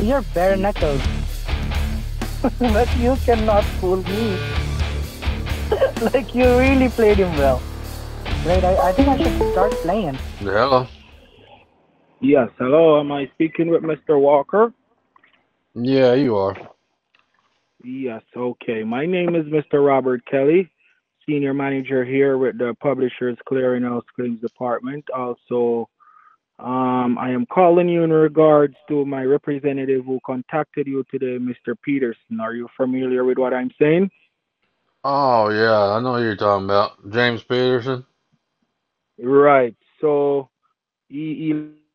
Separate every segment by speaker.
Speaker 1: You're bare knuckles. but you cannot fool me. like you really played him well. Right, I, I think I should start playing.
Speaker 2: Hello.
Speaker 3: Yes, hello. Am I speaking with Mr. Walker?
Speaker 2: Yeah, you are.
Speaker 3: Yes, okay. My name is Mr. Robert Kelly, Senior Manager here with the Publishers Clearinghouse Claims Department. Also, um, I am calling you in regards to my representative who contacted you today, Mr. Peterson. Are you familiar with what I'm saying?
Speaker 2: Oh yeah, I know who you're talking about. James Peterson.
Speaker 3: Right. So he, he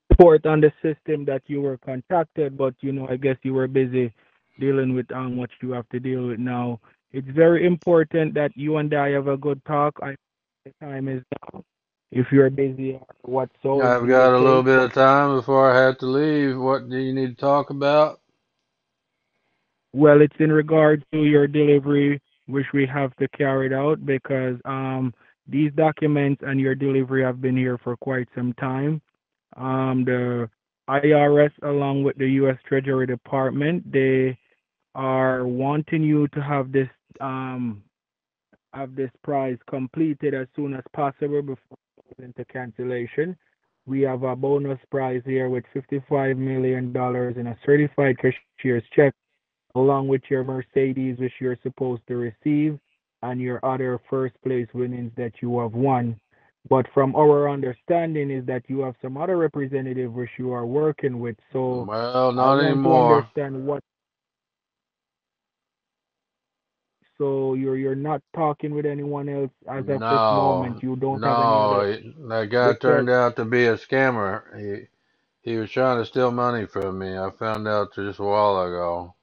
Speaker 3: report on the system that you were contacted, but you know, I guess you were busy dealing with um what you have to deal with now. It's very important that you and I have a good talk. I the time is now. If you're busy or what so
Speaker 2: I've got a little bit of time before I have to leave. What do you need to talk about?
Speaker 3: Well, it's in regard to your delivery, which we have to carry it out because um these documents and your delivery have been here for quite some time. Um, the IRS, along with the U.S. Treasury Department, they are wanting you to have this um have this prize completed as soon as possible before into cancellation. We have a bonus prize here with $55 million in a certified cashier's check, along with your Mercedes, which you're supposed to receive, and your other first place winnings that you have won. But from our understanding is that you have some other representative which you are working with. So
Speaker 2: Well,
Speaker 3: I
Speaker 2: not
Speaker 3: to
Speaker 2: anymore.
Speaker 3: understand what. So you're you're not talking with anyone else as of this moment. You don't have any
Speaker 2: no,
Speaker 3: other
Speaker 2: he- that guy turned out to be a scammer. He he was trying to steal money from me. I found out just a while ago.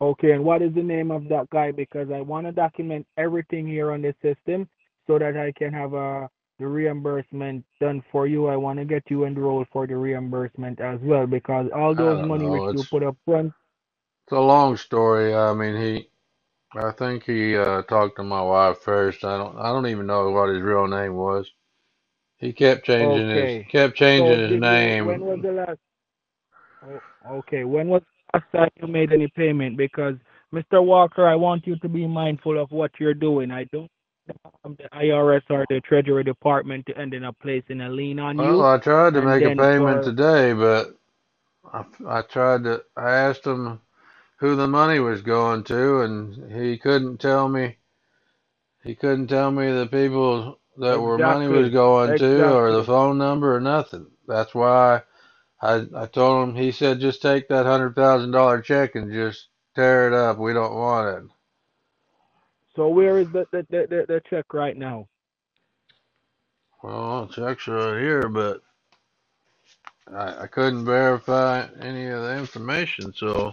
Speaker 3: okay. And what is the name of that guy? Because I want to document everything here on the system so that I can have a the reimbursement done for you. I want to get you enrolled for the reimbursement as well because all
Speaker 2: I
Speaker 3: those
Speaker 2: don't
Speaker 3: money which
Speaker 2: know.
Speaker 3: you
Speaker 2: It's
Speaker 3: put up front.
Speaker 2: It's a long story. I mean, he I think he uh talked to my wife first. I don't I don't even know what his real name was. He kept changing his
Speaker 3: Okay.
Speaker 2: kept
Speaker 3: So
Speaker 2: changing his
Speaker 3: did when when was
Speaker 2: name.
Speaker 3: the last? Oh, okay. When was the last time you made any payment? Because Mr. Walker, I want you to be mindful of what you're doing. I don't want the IRS or the Treasury Department to end up placing a lien on
Speaker 2: Well,
Speaker 3: you,
Speaker 2: I tried to
Speaker 3: and
Speaker 2: make a
Speaker 3: then
Speaker 2: payment
Speaker 3: for
Speaker 2: today, but I, I tried to, I asked him who the money was going to, and he couldn't tell me, he couldn't tell me the people that were money was
Speaker 3: exactly,
Speaker 2: going to, or the phone number, or nothing. That's why I, I told him, he said, just take that hundred thousand dollar check and just tear it up. We don't want it.
Speaker 3: So where is the the, the, the the check right now?
Speaker 2: Well, check's right here, but I, I couldn't verify any of the information, so.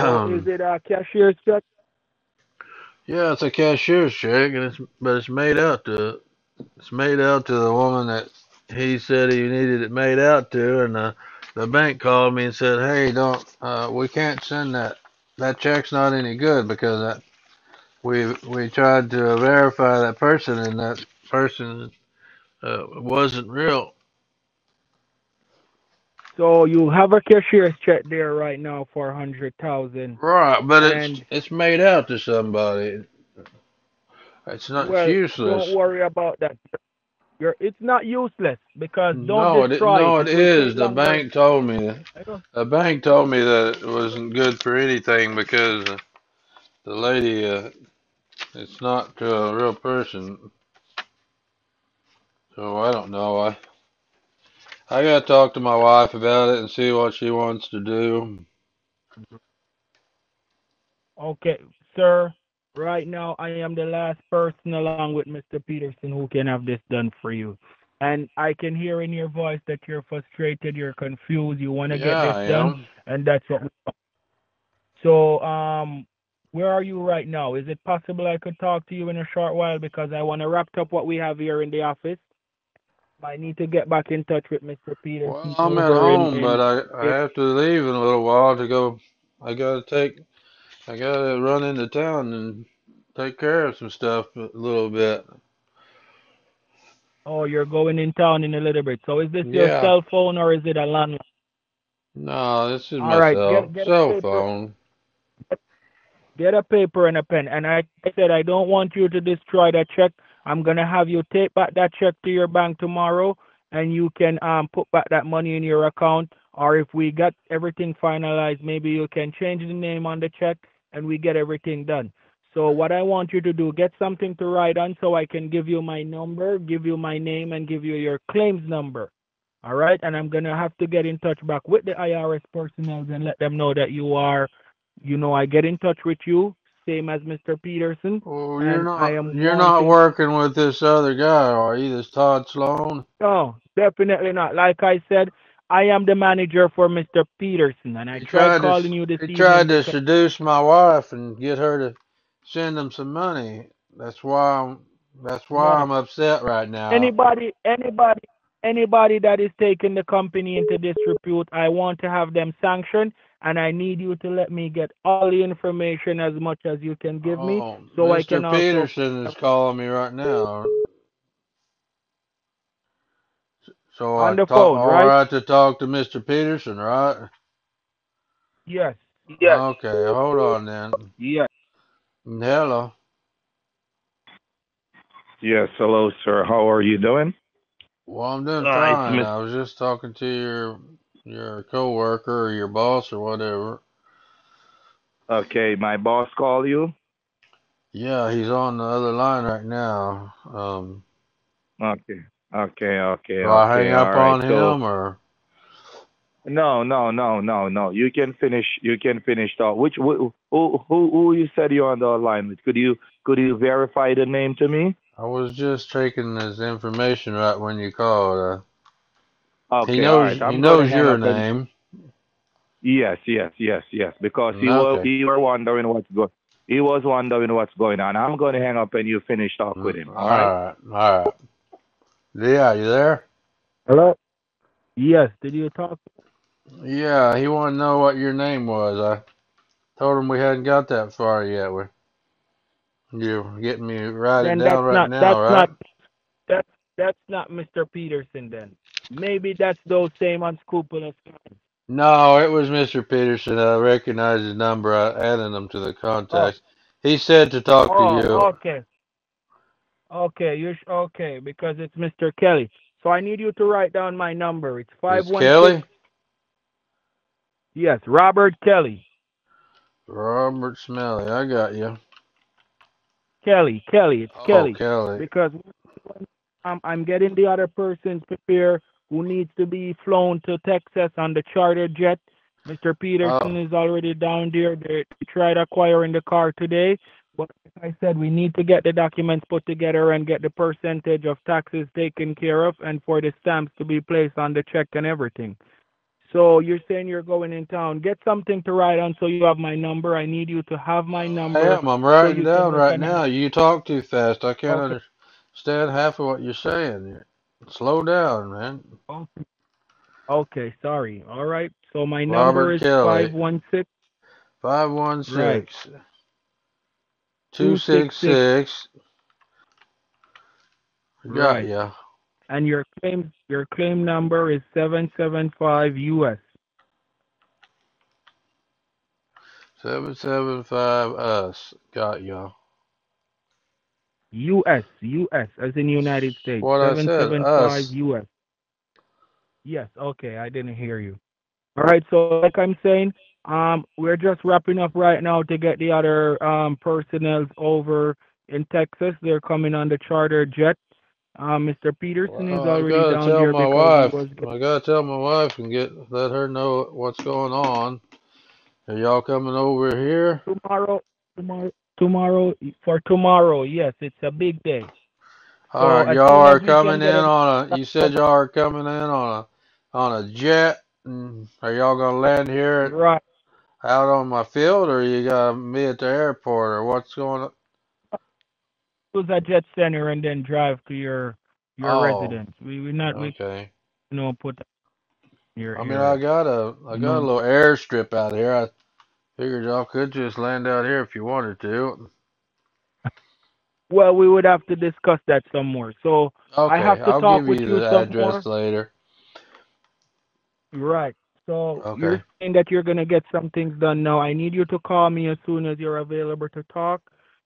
Speaker 3: So is it a cashier's check?
Speaker 2: Yeah, it's a cashier's check, and it's but it's made out to it's made out to the woman that he said he needed it made out to, and the the bank called me and said, "Hey, don't uh, we can't send that that check's not any good because that we we tried to verify that person, and that person uh, wasn't real."
Speaker 3: So you have a cashier's check there right now for a hundred thousand,
Speaker 2: Right, but it's
Speaker 3: and
Speaker 2: it's made out to somebody. It's not it's
Speaker 3: well, don't worry about that. You're, it's not useless because don't
Speaker 2: No, it
Speaker 3: destroy it.
Speaker 2: no, it
Speaker 3: It will
Speaker 2: is.
Speaker 3: take
Speaker 2: The
Speaker 3: longer.
Speaker 2: bank told me that.
Speaker 3: I don't.
Speaker 2: The bank told me that it wasn't good for anything because uh, the lady, uh, it's not to a real person. So I don't know. I I gotta talk to my wife about it and see what she wants to do.
Speaker 3: Okay, sir. Right now, I am the last person, along with Mr. Peterson, who can have this done for you. And I can hear in your voice that you're frustrated, you're confused, you want to get this
Speaker 2: I
Speaker 3: done,
Speaker 2: am.
Speaker 3: and that's what. So, um, where are you right now? Is it possible I could talk to you in a short while because I want to wrap up what we have here in the office. I need to get back in touch with Mr.
Speaker 2: Well, I'm at
Speaker 3: over in
Speaker 2: home, but. I I have to leave in a little while to go. I gotta take. I gotta run into town and take care of some stuff a little bit.
Speaker 3: oh, you're going in town in a little bit. So, is this your cell phone or is it a landline?
Speaker 2: No, this is
Speaker 3: All
Speaker 2: my
Speaker 3: right,
Speaker 2: cell
Speaker 3: get get
Speaker 2: cell phone.
Speaker 3: get a paper and a pen. And I said I don't want you to destroy that check. I'm gonna have you take back that check to your bank tomorrow, and you can um put back that money in your account. Or if we got everything finalized, maybe you can change the name on the check, and we get everything done. So what I want you to do, get something to write on, so I can give you my number, give you my name, and give you your claims number. All right, and I'm gonna have to get in touch back with the IRS personnel and let them know that you are, you know, I get in touch with you, same as Mr. Peterson,
Speaker 2: Well, you're
Speaker 3: and I
Speaker 2: not
Speaker 3: am
Speaker 2: you're not
Speaker 3: wanting.
Speaker 2: working with this other guy, are you? This Todd Sloan?
Speaker 3: No, definitely not. Like I said, I am the manager for Mr. Peterson, and I
Speaker 2: He
Speaker 3: tried
Speaker 2: tried to
Speaker 3: calling you this
Speaker 2: he
Speaker 3: evening
Speaker 2: tried to
Speaker 3: because
Speaker 2: seduce my wife and get her to send him some money. That's why I'm that's why
Speaker 3: no,
Speaker 2: I'm upset right now.
Speaker 3: anybody, anybody, anybody that is taking the company into disrepute, I want to have them sanctioned, and I need you to let me get all the information as much as you can give me,
Speaker 2: Oh,
Speaker 3: so I can
Speaker 2: Mr.
Speaker 3: also.
Speaker 2: Peterson is calling me right now. So I
Speaker 3: On the
Speaker 2: talk
Speaker 3: phone,
Speaker 2: all
Speaker 3: right?
Speaker 2: right to talk to Mr. Peterson, right?
Speaker 3: Yes.
Speaker 1: Yes.
Speaker 2: Okay, hold on then.
Speaker 3: Yes.
Speaker 2: Hello.
Speaker 4: Yes, hello, sir. How are you doing?
Speaker 2: Well, I'm doing
Speaker 4: All right,
Speaker 2: fine.
Speaker 4: Miss.
Speaker 2: I was just talking to your your coworker or your boss or whatever.
Speaker 4: Okay, my boss call you.
Speaker 2: Yeah, he's on the other line right now. Um,
Speaker 4: Okay, okay, okay,
Speaker 2: do I
Speaker 4: okay.
Speaker 2: hang up
Speaker 4: right.
Speaker 2: on
Speaker 4: So
Speaker 2: him or?
Speaker 4: no, no, no, no, no. You can finish. You can finish talk. Which who who who you said you're on the line with? Could you could you verify the name to me?
Speaker 2: I was just taking his information right when you called. Uh,
Speaker 4: Okay, all
Speaker 2: knows
Speaker 4: right.
Speaker 2: he
Speaker 4: I'm going to
Speaker 2: knows
Speaker 4: hang
Speaker 2: your
Speaker 4: up and
Speaker 2: name.
Speaker 4: yes, yes, yes, yes. Because you were
Speaker 2: Okay.
Speaker 4: you were wondering what's going. He was wondering what's going on. I'm going to hang up and you finish talk with him. All right.
Speaker 2: All right. All right. Yeah, you there?
Speaker 3: Hello. Yes. Did you talk?
Speaker 2: Yeah, he wanted to know what your name was. I told him we hadn't got that far yet. We you're getting me write it down right
Speaker 3: not.
Speaker 2: now,
Speaker 3: That's
Speaker 2: right?
Speaker 3: not. That's that's not Mr. Peterson. Then maybe that's those same unscrupulous guys.
Speaker 2: No, it was Mr. Peterson. I recognized his number. I added him to the
Speaker 3: Oh.
Speaker 2: contacts. He said to talk to
Speaker 3: Oh.
Speaker 2: you.
Speaker 3: Okay. Okay. You sh- okay because it's Mr. Kelly. So I need you to write down my number. It's five one
Speaker 2: Kelly?
Speaker 3: Yes, Robert Kelly.
Speaker 2: Robert Smelly. I got you.
Speaker 3: Kelly. Kelly. It's
Speaker 2: Oh,
Speaker 3: Kelly.
Speaker 2: Kelly.
Speaker 3: because I'm I'm getting the other persons prepared who needs to be flown to Texas on the charter jet. Mr. Peterson
Speaker 2: Oh.
Speaker 3: is already down there. They tried acquiring the car today, but like I said, we need to get the documents put together and get the percentage of taxes taken care of, and for the stamps to be placed on the check and everything. So you're saying you're going in town. Get something to write on so you have my number. I need you to have my
Speaker 2: I
Speaker 3: number
Speaker 2: am. I'm writing
Speaker 3: you
Speaker 2: down right now. You talk too fast. I can't
Speaker 3: Okay.
Speaker 2: understand half of what you're saying. Slow down, man.
Speaker 3: Okay. Okay, sorry. All right. So my number
Speaker 2: Robert
Speaker 3: is
Speaker 2: Kelly.
Speaker 3: five one six
Speaker 2: Five one
Speaker 3: right
Speaker 2: six
Speaker 3: two
Speaker 2: two
Speaker 3: six
Speaker 2: six
Speaker 3: six
Speaker 2: six. Got
Speaker 3: right,
Speaker 2: ya.
Speaker 3: and your claim your claim number is seven seven five US.
Speaker 2: Seven seven five us. Got ya.
Speaker 3: US US as in United States.
Speaker 2: What I said.
Speaker 3: seven five
Speaker 2: Us.
Speaker 3: US. Yes. Okay, I didn't hear you. All right. So like I'm saying, um, we're just wrapping up right now to get the other um personnel over in Texas. They're coming on the charter jet. Um, Mr. Peterson is
Speaker 2: Well, I
Speaker 3: already
Speaker 2: gotta
Speaker 3: down
Speaker 2: tell
Speaker 3: there
Speaker 2: my
Speaker 3: because he
Speaker 2: wife.
Speaker 3: was
Speaker 2: I gotta tell my wife and get let her know what's going on. Are y'all coming over here?
Speaker 3: tomorrow tomorrow tomorrow for tomorrow yes it's a big day
Speaker 2: All
Speaker 3: so
Speaker 2: right,
Speaker 3: as
Speaker 2: y'all
Speaker 3: soon
Speaker 2: are
Speaker 3: we
Speaker 2: coming
Speaker 3: can get
Speaker 2: in
Speaker 3: it
Speaker 2: on a. You said y'all are coming in on a on a jet. And are y'all gonna land here at,
Speaker 3: right
Speaker 2: out on my field, or you gotta be at the airport, or what's going on?
Speaker 3: to the jet center and then drive to your your
Speaker 2: Oh,
Speaker 3: residence we we not we
Speaker 2: okay.
Speaker 3: you know put your
Speaker 2: I mean, I
Speaker 3: your
Speaker 2: got a I got a
Speaker 3: know
Speaker 2: little airstrip out here. Figured y'all could just land out here if you wanted to.
Speaker 3: well we would have to discuss that some more so I have to
Speaker 2: I'll
Speaker 3: talk
Speaker 2: give
Speaker 3: with
Speaker 2: you
Speaker 3: you
Speaker 2: the
Speaker 3: some more
Speaker 2: address later.
Speaker 3: right So
Speaker 2: Okay.
Speaker 3: you're saying that you're gonna get some things done now. I need you to call me as soon as you're available to talk,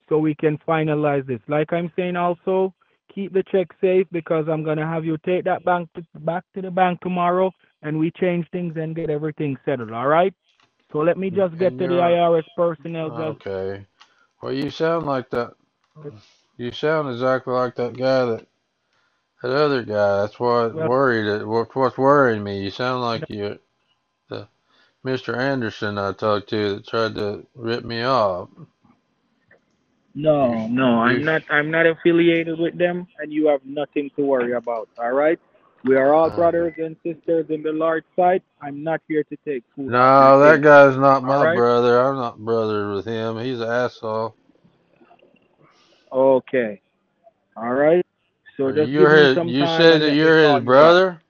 Speaker 3: so we can finalize this. Like I'm saying, also keep the check safe because I'm gonna have you take that bank to, back to the bank tomorrow, and we change things and get everything settled. All right. So let me just get
Speaker 2: And
Speaker 3: to the IRS personnel. Just
Speaker 2: okay. Well, you sound like that. You sound exactly like that guy that that other guy. That's what
Speaker 3: Well-
Speaker 2: worried. What what's worrying me? You sound like you, the Mr. Anderson I talked to that tried to rip me off.
Speaker 3: No, no, I'm not. I'm not affiliated with them, and you have nothing to worry about. All right. We are all
Speaker 2: Uh,
Speaker 3: brothers and sisters in the Lord's sight. I'm not here to take food.
Speaker 2: No, that guy's not my
Speaker 3: Alright.
Speaker 2: brother. I'm not brothers with him. He's an asshole.
Speaker 3: Okay. All right. So just
Speaker 2: you're his, you said that you're his brother?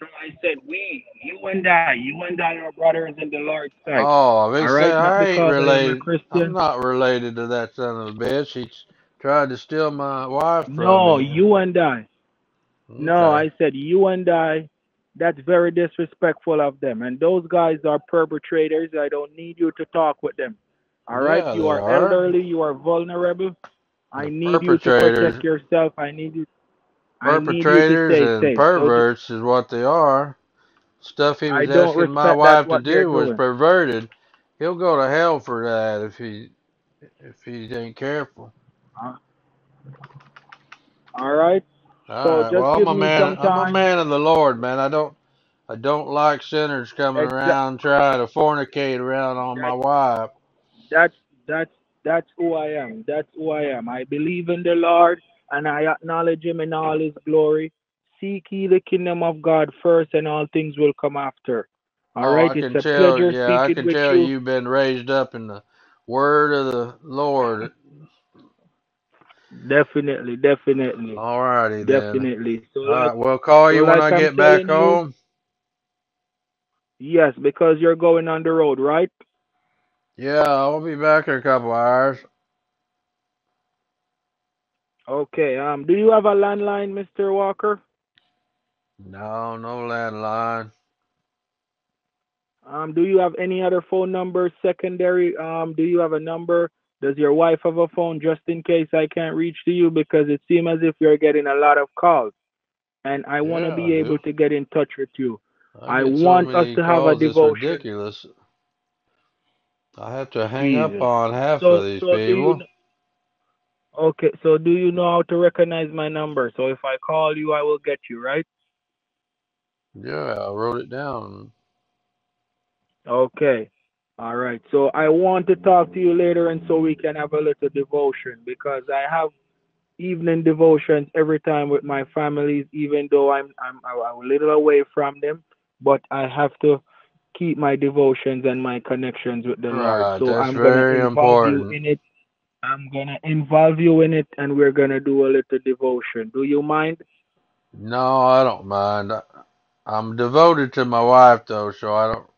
Speaker 3: No, I said we, you and I, you and I are brothers in the Lord's sight.
Speaker 2: Oh,
Speaker 3: All
Speaker 2: say
Speaker 3: right, not
Speaker 2: I ain't
Speaker 3: because I am a
Speaker 2: related. I'm not related to that son of a bitch. He tried to steal my wife from
Speaker 3: No,
Speaker 2: me.
Speaker 3: you and I. No,
Speaker 2: Okay.
Speaker 3: I said you and I. That's very disrespectful of them. And those guys are perpetrators. I don't need you to talk with them. All right?
Speaker 2: Yeah,
Speaker 3: you
Speaker 2: they
Speaker 3: are,
Speaker 2: are.
Speaker 3: elderly. You are vulnerable. I
Speaker 2: The
Speaker 3: need you to
Speaker 2: perpetrators-
Speaker 3: protect yourself. I need you. I need you to
Speaker 2: Perpetrators
Speaker 3: stay
Speaker 2: and
Speaker 3: safe.
Speaker 2: perverts is what they are. Stuff he
Speaker 3: I
Speaker 2: was
Speaker 3: don't
Speaker 2: asking my
Speaker 3: respect
Speaker 2: wife to
Speaker 3: what they're
Speaker 2: do was
Speaker 3: doing.
Speaker 2: perverted. He'll go to hell for that if he if he ain't careful.
Speaker 3: Uh, all right?
Speaker 2: All
Speaker 3: So
Speaker 2: right. Well, I'm a man. I'm a man of the Lord, man. I don't. I don't like sinners coming
Speaker 3: Exa-
Speaker 2: around trying to fornicate around on my wife.
Speaker 3: That's that's that's who I am. That's who I am. I believe in the Lord and I acknowledge him in all his glory. Seek ye the kingdom of God first and all things will come after. All
Speaker 2: oh,
Speaker 3: right.
Speaker 2: I
Speaker 3: it's
Speaker 2: can
Speaker 3: a
Speaker 2: tell.
Speaker 3: pleasure
Speaker 2: Yeah, I can
Speaker 3: with
Speaker 2: tell
Speaker 3: you.
Speaker 2: you've been raised up in the word of the Lord.
Speaker 3: Definitely, definitely.
Speaker 2: All righty then.
Speaker 3: Definitely. So
Speaker 2: All
Speaker 3: like,
Speaker 2: right. We'll call
Speaker 3: so
Speaker 2: you when
Speaker 3: like
Speaker 2: I
Speaker 3: I'm
Speaker 2: get back
Speaker 3: telling you-
Speaker 2: home.
Speaker 3: yes, because you're going on the road, right?
Speaker 2: Yeah, I'll be back in a couple hours.
Speaker 3: Okay. Um do you have a landline, Mr. Walker?
Speaker 2: No, no landline.
Speaker 3: Um, do you have any other phone numbers secondary? Um, do you have a number? Does your wife have a phone just in case I can't reach to you? Because it seems as if you're getting a lot of calls, and I want to
Speaker 2: Yeah,
Speaker 3: be
Speaker 2: I
Speaker 3: able to get in touch with you. I
Speaker 2: so
Speaker 3: want us
Speaker 2: many
Speaker 3: to have a devotion.
Speaker 2: ridiculous. I have to hang up on half
Speaker 3: So,
Speaker 2: of these
Speaker 3: so
Speaker 2: people.
Speaker 3: Okay, so do you know how to recognize my number? So if I call you, I will get you, right?
Speaker 2: Yeah, I wrote it down.
Speaker 3: Okay. All right. So I want to talk to you later and so we can have a little devotion because I have evening devotions every time with my families, even though I'm I'm I'm a little away from them, but I have to keep my devotions and my connections with the
Speaker 2: Right,
Speaker 3: Lord. So I'm gonna
Speaker 2: very
Speaker 3: involve you in it. I'm gonna involve you in it and we're gonna do a little devotion. Do you mind?
Speaker 2: No, I don't mind. I'm devoted to my wife though, so I don't.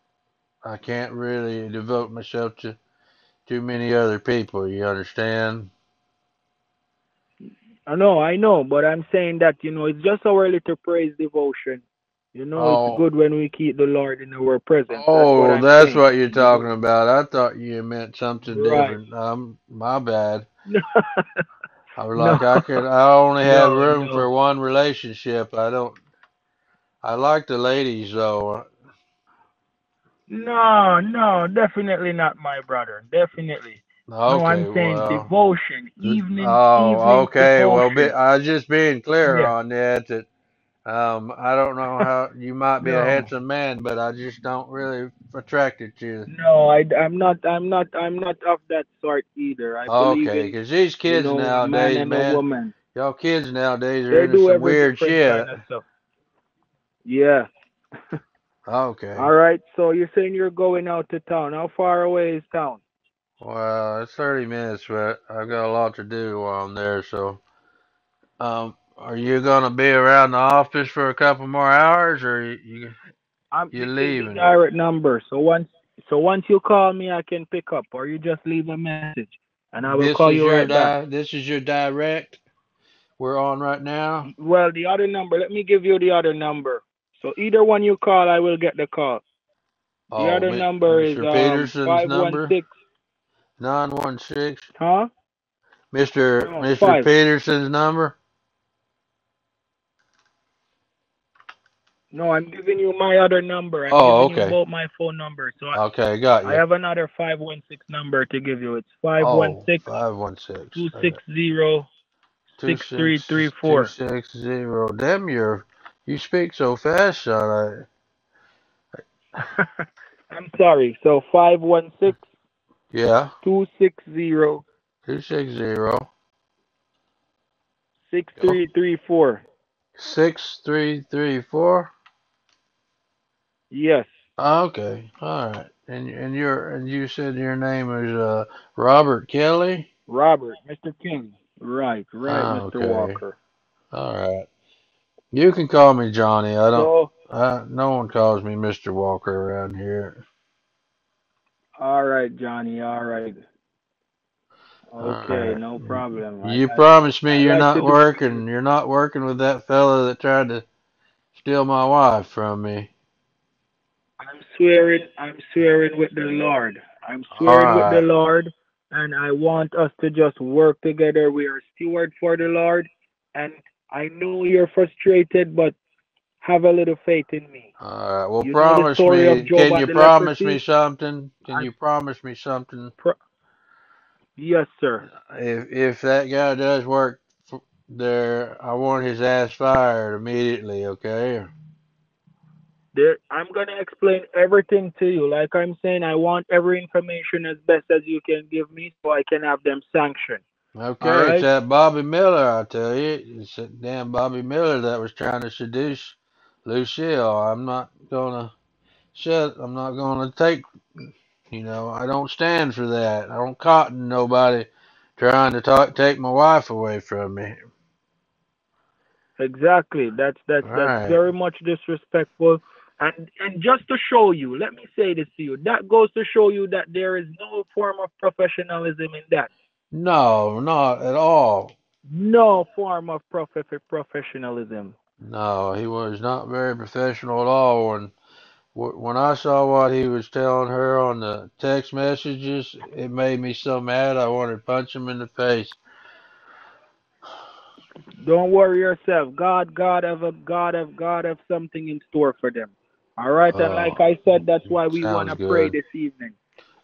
Speaker 2: I can't really devote myself to too many other people. You understand?
Speaker 3: I know, I know, but I'm saying that, you know, it's just our little praise devotion. You know,
Speaker 2: Oh.
Speaker 3: it's good when we keep the Lord in our presence.
Speaker 2: Oh,
Speaker 3: that's what,
Speaker 2: that's what you're talking about. I thought you meant something
Speaker 3: Right.
Speaker 2: different. Um, my bad. I was like,
Speaker 3: No.
Speaker 2: I could. I only have
Speaker 3: No,
Speaker 2: room
Speaker 3: no.
Speaker 2: for one relationship. I don't. I like the ladies though.
Speaker 3: No, no, definitely not my brother. Definitely.
Speaker 2: Okay,
Speaker 3: no, I'm saying
Speaker 2: well.
Speaker 3: devotion, evening,
Speaker 2: Oh,
Speaker 3: evening
Speaker 2: okay. Well, be. I was just being clear
Speaker 3: Yeah.
Speaker 2: on that. That um, I don't know how you might be a handsome man, but I just don't really attracted to you.
Speaker 3: No, I, I'm not, I'm not, I'm not of that sort either. I
Speaker 2: Okay, because these
Speaker 3: you
Speaker 2: kids
Speaker 3: know, a man
Speaker 2: nowadays, man,
Speaker 3: woman.
Speaker 2: y'all kids nowadays are
Speaker 3: They
Speaker 2: into
Speaker 3: do
Speaker 2: some weird shit.
Speaker 3: kind of. Yeah.
Speaker 2: Okay.
Speaker 3: All right. So you're saying you're going out to town. How far away is town?
Speaker 2: Well, it's 30 minutes, but I've got a lot to do while I'm there. So, um, are you gonna be around the office for a couple more hours, or you? you
Speaker 3: I'm
Speaker 2: You
Speaker 3: this is
Speaker 2: leaving?
Speaker 3: direct number. So once, so once you call me, I can pick up, or you just leave a message, and I will
Speaker 2: this
Speaker 3: call
Speaker 2: is
Speaker 3: you
Speaker 2: your
Speaker 3: right back.
Speaker 2: di- This is your direct. We're on right now.
Speaker 3: Well, the other number. Let me give you the other number. So either one you call, I will get the call. The
Speaker 2: Oh,
Speaker 3: other
Speaker 2: Mi-
Speaker 3: number is
Speaker 2: Mr.
Speaker 3: um
Speaker 2: Peterson's
Speaker 3: five one
Speaker 2: number nine one six.
Speaker 3: Huh?
Speaker 2: Mr.
Speaker 3: No,
Speaker 2: Mr.
Speaker 3: five.
Speaker 2: Peterson's number.
Speaker 3: No, I'm giving you my other number. I'm
Speaker 2: Oh,
Speaker 3: giving
Speaker 2: okay.
Speaker 3: you both my phone numbers. So I,
Speaker 2: Okay, got you.
Speaker 3: I have another five one six number to give you. It's five one
Speaker 2: Oh,
Speaker 3: six
Speaker 2: five one six.
Speaker 3: two six zero
Speaker 2: Two
Speaker 3: six three
Speaker 2: six-
Speaker 3: three
Speaker 2: two
Speaker 3: four.
Speaker 2: six zero. Damn, you're you speak so fast, son.
Speaker 3: I'm sorry. So five one six
Speaker 2: I, yeah,
Speaker 3: two six zero
Speaker 2: two six zero
Speaker 3: six three three four.
Speaker 2: six three three four.
Speaker 3: Yes.
Speaker 2: Okay, all right. And and your and you said your name is uh Robert Kelly.
Speaker 3: Robert, Mr. King. Right, right,
Speaker 2: Ah,
Speaker 3: Mr.
Speaker 2: okay.
Speaker 3: Walker.
Speaker 2: All right. You can call me Johnny. I don't.
Speaker 3: So
Speaker 2: I, no one calls me Mr. Walker around here.
Speaker 3: all right, Johnny, all right. Okay, no problem.
Speaker 2: You
Speaker 3: I-
Speaker 2: promised me
Speaker 3: I
Speaker 2: you're
Speaker 3: like
Speaker 2: not working. You're not working with that fella that tried to steal my wife from me.
Speaker 3: I'm swearing, I'm swearing with the Lord. I'm swearing with the. Lord, and I want us to just work together. We are steward for the Lord, and I know you're frustrated, but have a little faith in me.
Speaker 2: All right. Well,
Speaker 3: You
Speaker 2: promise me. Can you promise me something? Can
Speaker 3: I-
Speaker 2: you promise me something?
Speaker 3: Yes, sir.
Speaker 2: If if that guy does work there, I want his ass fired immediately. Okay.
Speaker 3: There, I'm gonna explain everything to you. Like I'm saying, I want every information as best as you can give me, so I can have them sanctioned.
Speaker 2: Okay,
Speaker 3: All right.
Speaker 2: it's that Bobby Miller, I tell you. It's that damn Bobby Miller that was trying to seduce Lucille. I'm not gonna shut. I'm not gonna take. You know, I don't stand for that. I don't cotton nobody trying to talk, take my wife away from me.
Speaker 3: Exactly. That's that's
Speaker 2: Right.
Speaker 3: that's very much disrespectful. And and just to show you, let me say this to you. That goes to show you that there is no form of professionalism in that.
Speaker 2: No, not at all.
Speaker 3: No form of prof- professionalism.
Speaker 2: No, he was not very professional at all. When wh- when I saw what he was telling her on the text messages, it made me so mad I wanted to punch him in the face.
Speaker 3: Don't worry yourself. God, God have a God have God have something in store for them. All right, and
Speaker 2: Oh,
Speaker 3: like I said, that's why we want to pray this evening.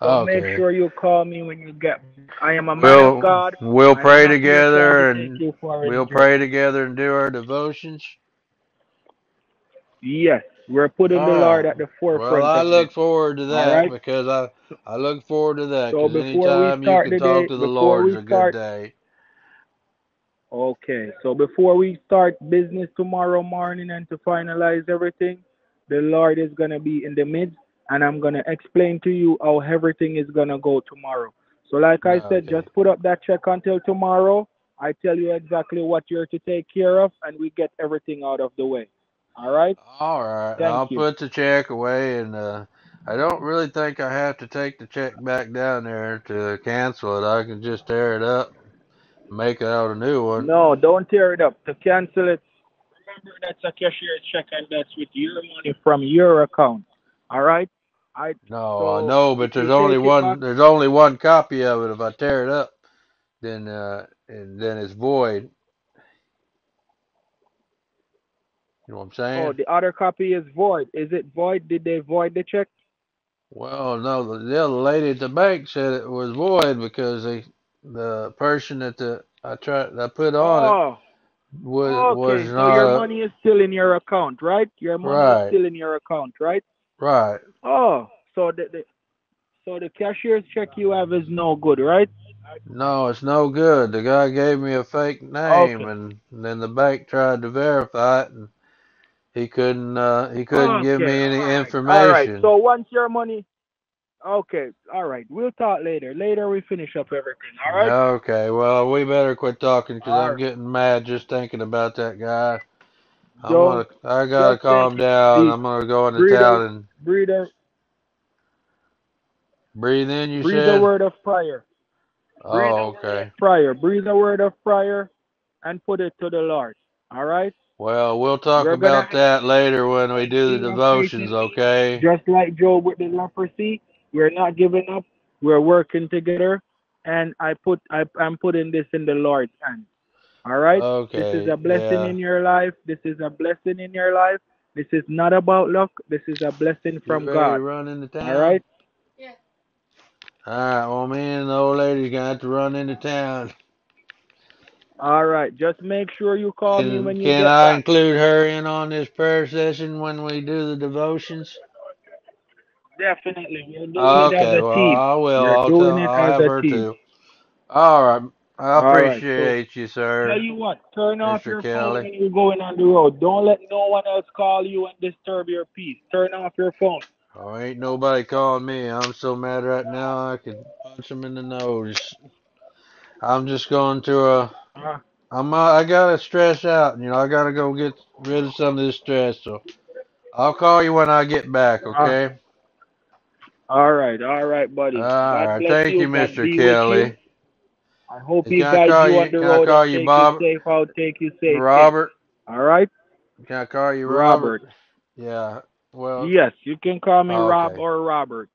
Speaker 3: So oh,
Speaker 2: Okay.
Speaker 3: make sure you call me when you get. I am a man
Speaker 2: We'll
Speaker 3: of God.
Speaker 2: we'll
Speaker 3: I
Speaker 2: pray together
Speaker 3: to
Speaker 2: and
Speaker 3: you for a
Speaker 2: we'll pray together and do our devotions.
Speaker 3: Yes, we're putting the Lord at oh, the forefront.
Speaker 2: Well, I look forward to that
Speaker 3: right.
Speaker 2: because I I look forward to that
Speaker 3: So before we
Speaker 2: anytime you
Speaker 3: start
Speaker 2: can
Speaker 3: the
Speaker 2: talk
Speaker 3: day-
Speaker 2: to the Lord is a good day.
Speaker 3: Okay, so before we start business tomorrow morning and to finalize everything, the Lord is going to be in the midst and I'm going to explain to you how everything is going to go tomorrow. So, like I said,
Speaker 2: Okay.
Speaker 3: just put up that check until tomorrow. I tell you exactly what you're to take care of and we get everything out of the way. All right?
Speaker 2: All right,
Speaker 3: Thank
Speaker 2: I'll
Speaker 3: you.
Speaker 2: put the check away, and uh, I don't really think I have to take the check back down there to cancel it. I can just tear it up, make out a new one.
Speaker 3: No, don't tear it up. To cancel it, remember that's a cashier's check and that's with your money from your account. All right? I
Speaker 2: No,
Speaker 3: So,
Speaker 2: I know, but there's only one. There's only one copy of it. If I tear it up, then uh, and then it's void. You know what I'm saying?
Speaker 3: Oh, the other copy is void. Is it void? Did they void the check?
Speaker 2: Well, no, the, the other lady at the bank said it was void because they, the person that the I tried I put on it
Speaker 3: Oh,
Speaker 2: was
Speaker 3: okay.
Speaker 2: was
Speaker 3: so
Speaker 2: not
Speaker 3: your
Speaker 2: a,
Speaker 3: money is still in your account, right? Your money
Speaker 2: Right.
Speaker 3: is still in your account, right?
Speaker 2: Right.
Speaker 3: Oh, so the, the so the cashier's check you have is no good, right?
Speaker 2: No, it's no good. The guy gave me a fake name,
Speaker 3: Okay.
Speaker 2: and, then the bank tried to verify it, and he couldn't. Uh, he couldn't give me any
Speaker 3: all right,
Speaker 2: information.
Speaker 3: All right. So once your money, okay. All right. We'll talk later. Later we finish up everything. All right.
Speaker 2: Okay, well, we better quit talking because I'm
Speaker 3: right.
Speaker 2: getting mad just thinking about that guy. I'm gonna, I gotta calm down.
Speaker 3: Breathe-
Speaker 2: I'm gonna go into
Speaker 3: breathe
Speaker 2: town
Speaker 3: out.
Speaker 2: and
Speaker 3: breathe a
Speaker 2: breathe in. You
Speaker 3: breathe
Speaker 2: said?
Speaker 3: a word of prayer. Oh, breathe a
Speaker 2: Oh,
Speaker 3: word
Speaker 2: okay.
Speaker 3: of prayer. Breathe a word of prayer and put it to the Lord. All right.
Speaker 2: Well, we'll talk
Speaker 3: We're gonna
Speaker 2: about that later when we do the devotions, okay?
Speaker 3: just like Job with the leprosy. We're not giving up. We're working together, and I put I, I'm putting this in the Lord's hands. All right. Okay. This is a blessing
Speaker 2: yeah.
Speaker 3: in your life. This is a blessing in your life. This is not about luck. This is a blessing from God.
Speaker 2: run into town?
Speaker 3: All right. Yeah.
Speaker 2: Alright, well, me and the old lady's gonna have to run into town.
Speaker 3: All right. Just make sure you call me when you
Speaker 2: can I
Speaker 3: back.
Speaker 2: include her in on this prayer session when we do the devotions?
Speaker 3: Definitely. We're doing it as
Speaker 2: Okay,
Speaker 3: a
Speaker 2: well,
Speaker 3: team.
Speaker 2: I will.
Speaker 3: We're
Speaker 2: I'll
Speaker 3: doing
Speaker 2: tell.
Speaker 3: it
Speaker 2: I'll
Speaker 3: as a team.
Speaker 2: too. All right. I
Speaker 3: All right. So
Speaker 2: appreciate you,
Speaker 3: tell
Speaker 2: sir,
Speaker 3: you what, turn off
Speaker 2: Mr.
Speaker 3: your phone
Speaker 2: Kelly.
Speaker 3: when you're going on the road. Don't let no one else call you and disturb your peace. Turn off your phone.
Speaker 2: Oh, ain't nobody calling me. I'm so mad right now I could punch him in the nose. I'm just going to a.
Speaker 3: Uh,
Speaker 2: I'm. Uh, I gotta stress out. You know, I gotta go get rid of some of this stress. So I'll call you when I get back.
Speaker 3: uh,
Speaker 2: Okay.
Speaker 3: all right, all right, buddy.
Speaker 2: All
Speaker 3: God
Speaker 2: right.
Speaker 3: bless
Speaker 2: Thank
Speaker 3: you.
Speaker 2: you,
Speaker 3: God
Speaker 2: Mr.
Speaker 3: be with you. I hope
Speaker 2: Can I
Speaker 3: guides
Speaker 2: call
Speaker 3: you on
Speaker 2: you?
Speaker 3: the
Speaker 2: Can I
Speaker 3: road
Speaker 2: call
Speaker 3: and
Speaker 2: you
Speaker 3: take you
Speaker 2: Bob?
Speaker 3: safe out, take you safe.
Speaker 2: Robert?
Speaker 3: All right,
Speaker 2: Can I call you Robert?
Speaker 3: Robert.
Speaker 2: Yeah. Well.
Speaker 3: Yes, you can call me Rob
Speaker 2: Okay.
Speaker 3: or Robert.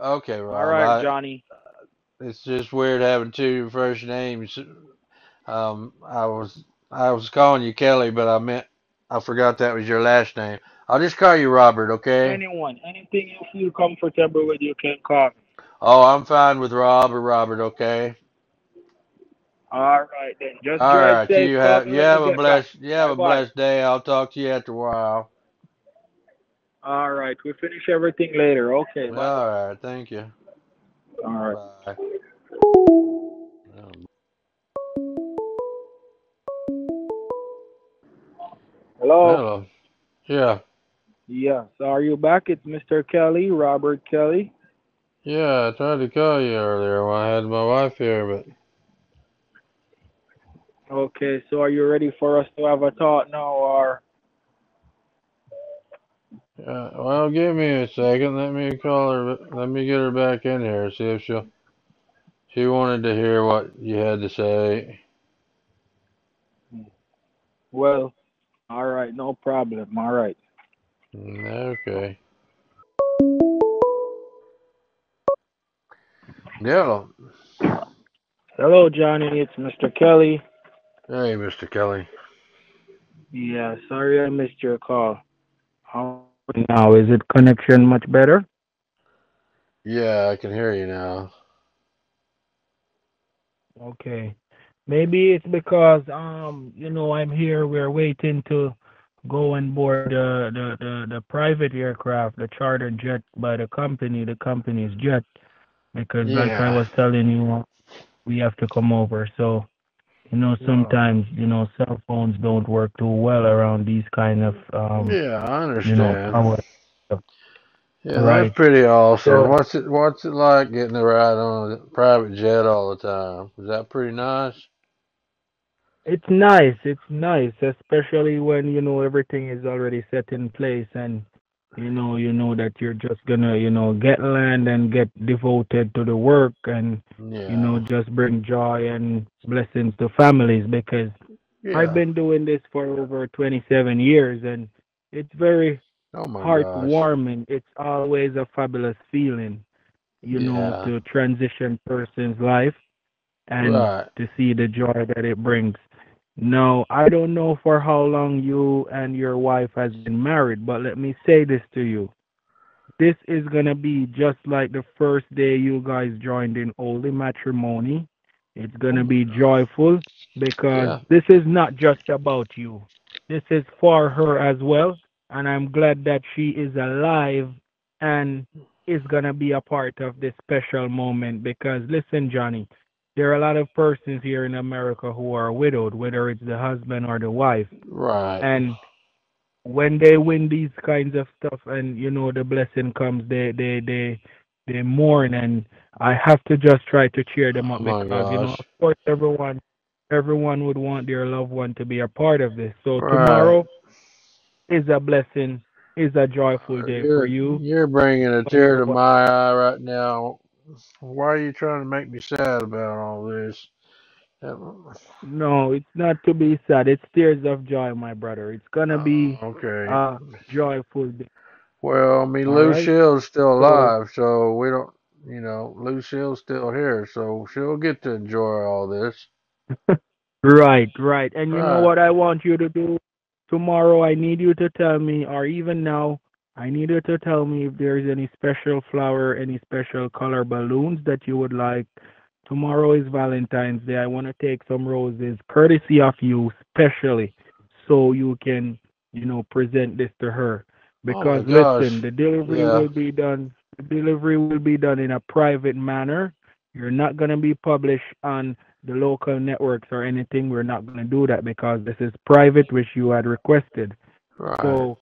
Speaker 2: Okay,
Speaker 3: All right,
Speaker 2: I.
Speaker 3: Johnny.
Speaker 2: It's just weird having two first names. Um, I was I was calling you Kelly, but I meant I forgot that was your last name. I'll just call you Robert, okay?
Speaker 3: Anyone, anything you feel comfortable with, you can call me.
Speaker 2: Oh, I'm fine with Rob or Robert, okay?
Speaker 3: All right then. Just
Speaker 2: All
Speaker 3: drive
Speaker 2: right,
Speaker 3: safe.
Speaker 2: you have you have a blessed you have
Speaker 3: Bye
Speaker 2: a
Speaker 3: bye.
Speaker 2: blessed day. I'll talk to you after a while.
Speaker 3: All right. We finish everything later. Okay. Bye.
Speaker 2: All right, thank you.
Speaker 3: All right.
Speaker 2: Bye.
Speaker 3: Hello.
Speaker 2: Hello. Yeah.
Speaker 3: Yes. Are you back? It's Mr. Kelly, Robert Kelly.
Speaker 2: Yeah, I tried to call you earlier when I had my wife here, but
Speaker 3: Okay. So are you ready for us to have a talk now, or?
Speaker 2: Yeah, well, give me a second. Let me call her. Let me get her back in here. See if she'll. She wanted to hear what you had to say.
Speaker 3: Well. All right. No problem. All right.
Speaker 2: Mm, Okay. Yeah.
Speaker 3: Hello, Johnny. It's Mr. Kelly.
Speaker 2: Hey, Mr. Kelly.
Speaker 3: Yeah. Sorry I missed your call. How now? Is it connection much better?
Speaker 2: Yeah, I can hear you now.
Speaker 3: Okay. Maybe it's because um you know I'm here. We're waiting to go and board the the the, the private aircraft, the charter jet by the company, the company's jet. Because like I was telling you, we have to come over. So you know sometimes you know cell phones don't work too well around these kind of um
Speaker 2: Yeah, I understand
Speaker 3: you know power.
Speaker 2: Yeah,
Speaker 3: Right.
Speaker 2: that's pretty awesome.
Speaker 3: So
Speaker 2: What's it What's it like getting to ride on a private jet all the time? Is that pretty nice?
Speaker 3: It's nice. It's nice, especially when you know everything is already set in place, and you know you know that you're just gonna you know get land and get devoted to the work, and you know just bring joy and blessings to families. Because I've been doing this for over 27 years, and it's very
Speaker 2: Oh my gosh.
Speaker 3: heartwarming. It's always a fabulous feeling, you know, to transition person's life and
Speaker 2: Right.
Speaker 3: to see the joy that it brings. Now, I don't know for how long you and your wife has been married, but let me say this to you. This is going to be just like the first day you guys joined in holy matrimony. It's going to be oh, joyful because
Speaker 2: Yeah.
Speaker 3: this is not just about you. This is for her as well, and I'm glad that she is alive and is going to be a part of this special moment because listen, Johnny, there are a lot of persons here in America who are widowed, whether it's the husband or the wife.
Speaker 2: Right.
Speaker 3: And when they win these kinds of stuff and you know the blessing comes, they they they they mourn and I have to just try to cheer them
Speaker 2: Oh
Speaker 3: up
Speaker 2: my
Speaker 3: because you know
Speaker 2: gosh.
Speaker 3: of course everyone everyone would want their loved one to be a part of this. So
Speaker 2: Right.
Speaker 3: tomorrow is a blessing, is a joyful uh, day for
Speaker 2: You're
Speaker 3: you.
Speaker 2: you're bringing a tear to my eye right now. Why are you trying to make me sad about all this?
Speaker 3: No, it's not to be sad. It's tears of joy, my brother. It's gonna be
Speaker 2: Oh, okay.
Speaker 3: a joyful day.
Speaker 2: Well, I mean,
Speaker 3: All right.
Speaker 2: Lucille's still alive, so we don't, you know, Lucille's still here, so she'll get to enjoy all this.
Speaker 3: right, right. And you know
Speaker 2: Right.
Speaker 3: what I want you to do tomorrow? I need you to tell me, or even now, I need you to tell me if there's any special flower, any special color balloons that you would like. Tomorrow is Valentine's Day. I want to take some roses, courtesy of you, specially, so you can, you know, present this to her.
Speaker 2: Oh
Speaker 3: Because
Speaker 2: gosh.
Speaker 3: listen, the delivery
Speaker 2: Yeah.
Speaker 3: will be done. The delivery will be done in a private manner. You're not gonna be published on the local networks or anything. We're not gonna do that because this is private, which you had requested.
Speaker 2: Right.
Speaker 3: So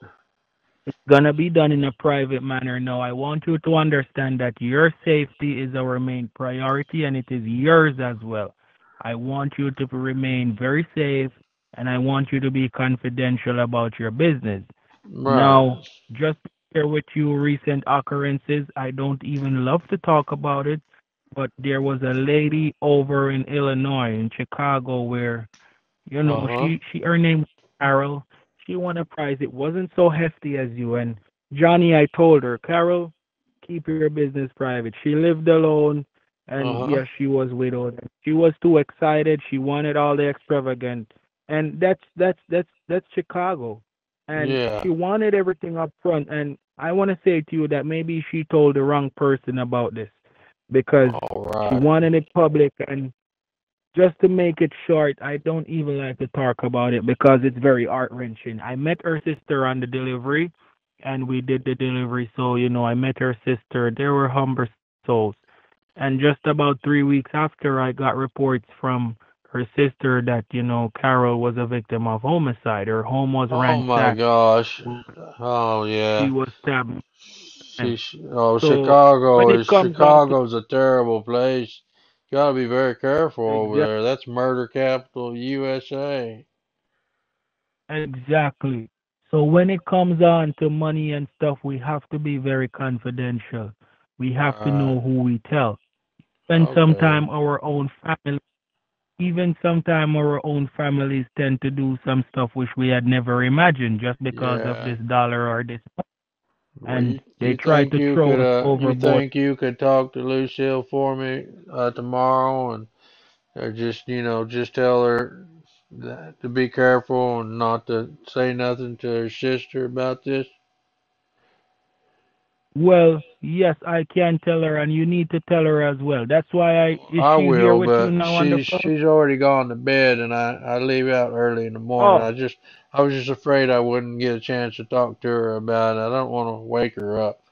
Speaker 3: it's gonna be done in a private manner. Now, I want you to understand that your safety is our main priority, and it is yours as well. I want you to remain very safe, and I want you to be confidential about your business.
Speaker 2: Right.
Speaker 3: Now, just share with you recent occurrences. I don't even love to talk about it, but there was a lady over in Illinois, in Chicago, where, you know,
Speaker 2: Uh-huh.
Speaker 3: she, she her name was Carol. She won a prize. It wasn't so hefty as you. And Johnny, I told her, Carol, keep your business private. She lived alone, and
Speaker 2: Uh-huh.
Speaker 3: yes, she was widowed. She was too excited. She wanted all the extravagant, and that's that's that's that's Chicago and
Speaker 2: Yeah.
Speaker 3: she wanted everything up front. And I want to say to you that maybe she told the wrong person about this because
Speaker 2: All
Speaker 3: she wanted it public. And just to make it short, I don't even like to talk about it because it's very heart wrenching. I met her sister on the delivery, and we did the delivery. So you know, I met her sister. They were humble souls. And just about three weeks after, I got reports from her sister that you know Carol was a victim of homicide. Her home was
Speaker 2: Oh my gosh. Oh yeah.
Speaker 3: She was stabbed.
Speaker 2: She, oh,
Speaker 3: So
Speaker 2: Chicago is
Speaker 3: comes to
Speaker 2: Chicago's a terrible place. You gotta be very careful over
Speaker 3: exact,
Speaker 2: there. That's murder capital USA.
Speaker 3: exactly. So when it comes on to money and stuff, we have to be very confidential. We have to
Speaker 2: Right.
Speaker 3: know uh, who we tell. And
Speaker 2: Okay.
Speaker 3: sometimes our own family, even sometimes our own families tend to do some stuff which we had never imagined just because of this dollar or this,
Speaker 2: Well,
Speaker 3: and
Speaker 2: you,
Speaker 3: they
Speaker 2: you think
Speaker 3: to
Speaker 2: you
Speaker 3: throw
Speaker 2: could
Speaker 3: us
Speaker 2: uh you think you could talk to Lucille for me uh tomorrow and or just you know just tell her that, to be careful and not to say nothing to her sister about this?
Speaker 3: Well, yes, I can tell her, and you need to tell her as well. That's why I is
Speaker 2: I
Speaker 3: she here
Speaker 2: will,
Speaker 3: with you
Speaker 2: but
Speaker 3: now
Speaker 2: she's she's already gone to bed, and I I leave out early in the morning.
Speaker 3: Oh,
Speaker 2: I just I was just afraid I wouldn't get a chance to talk to her about it. I don't want to wake her up.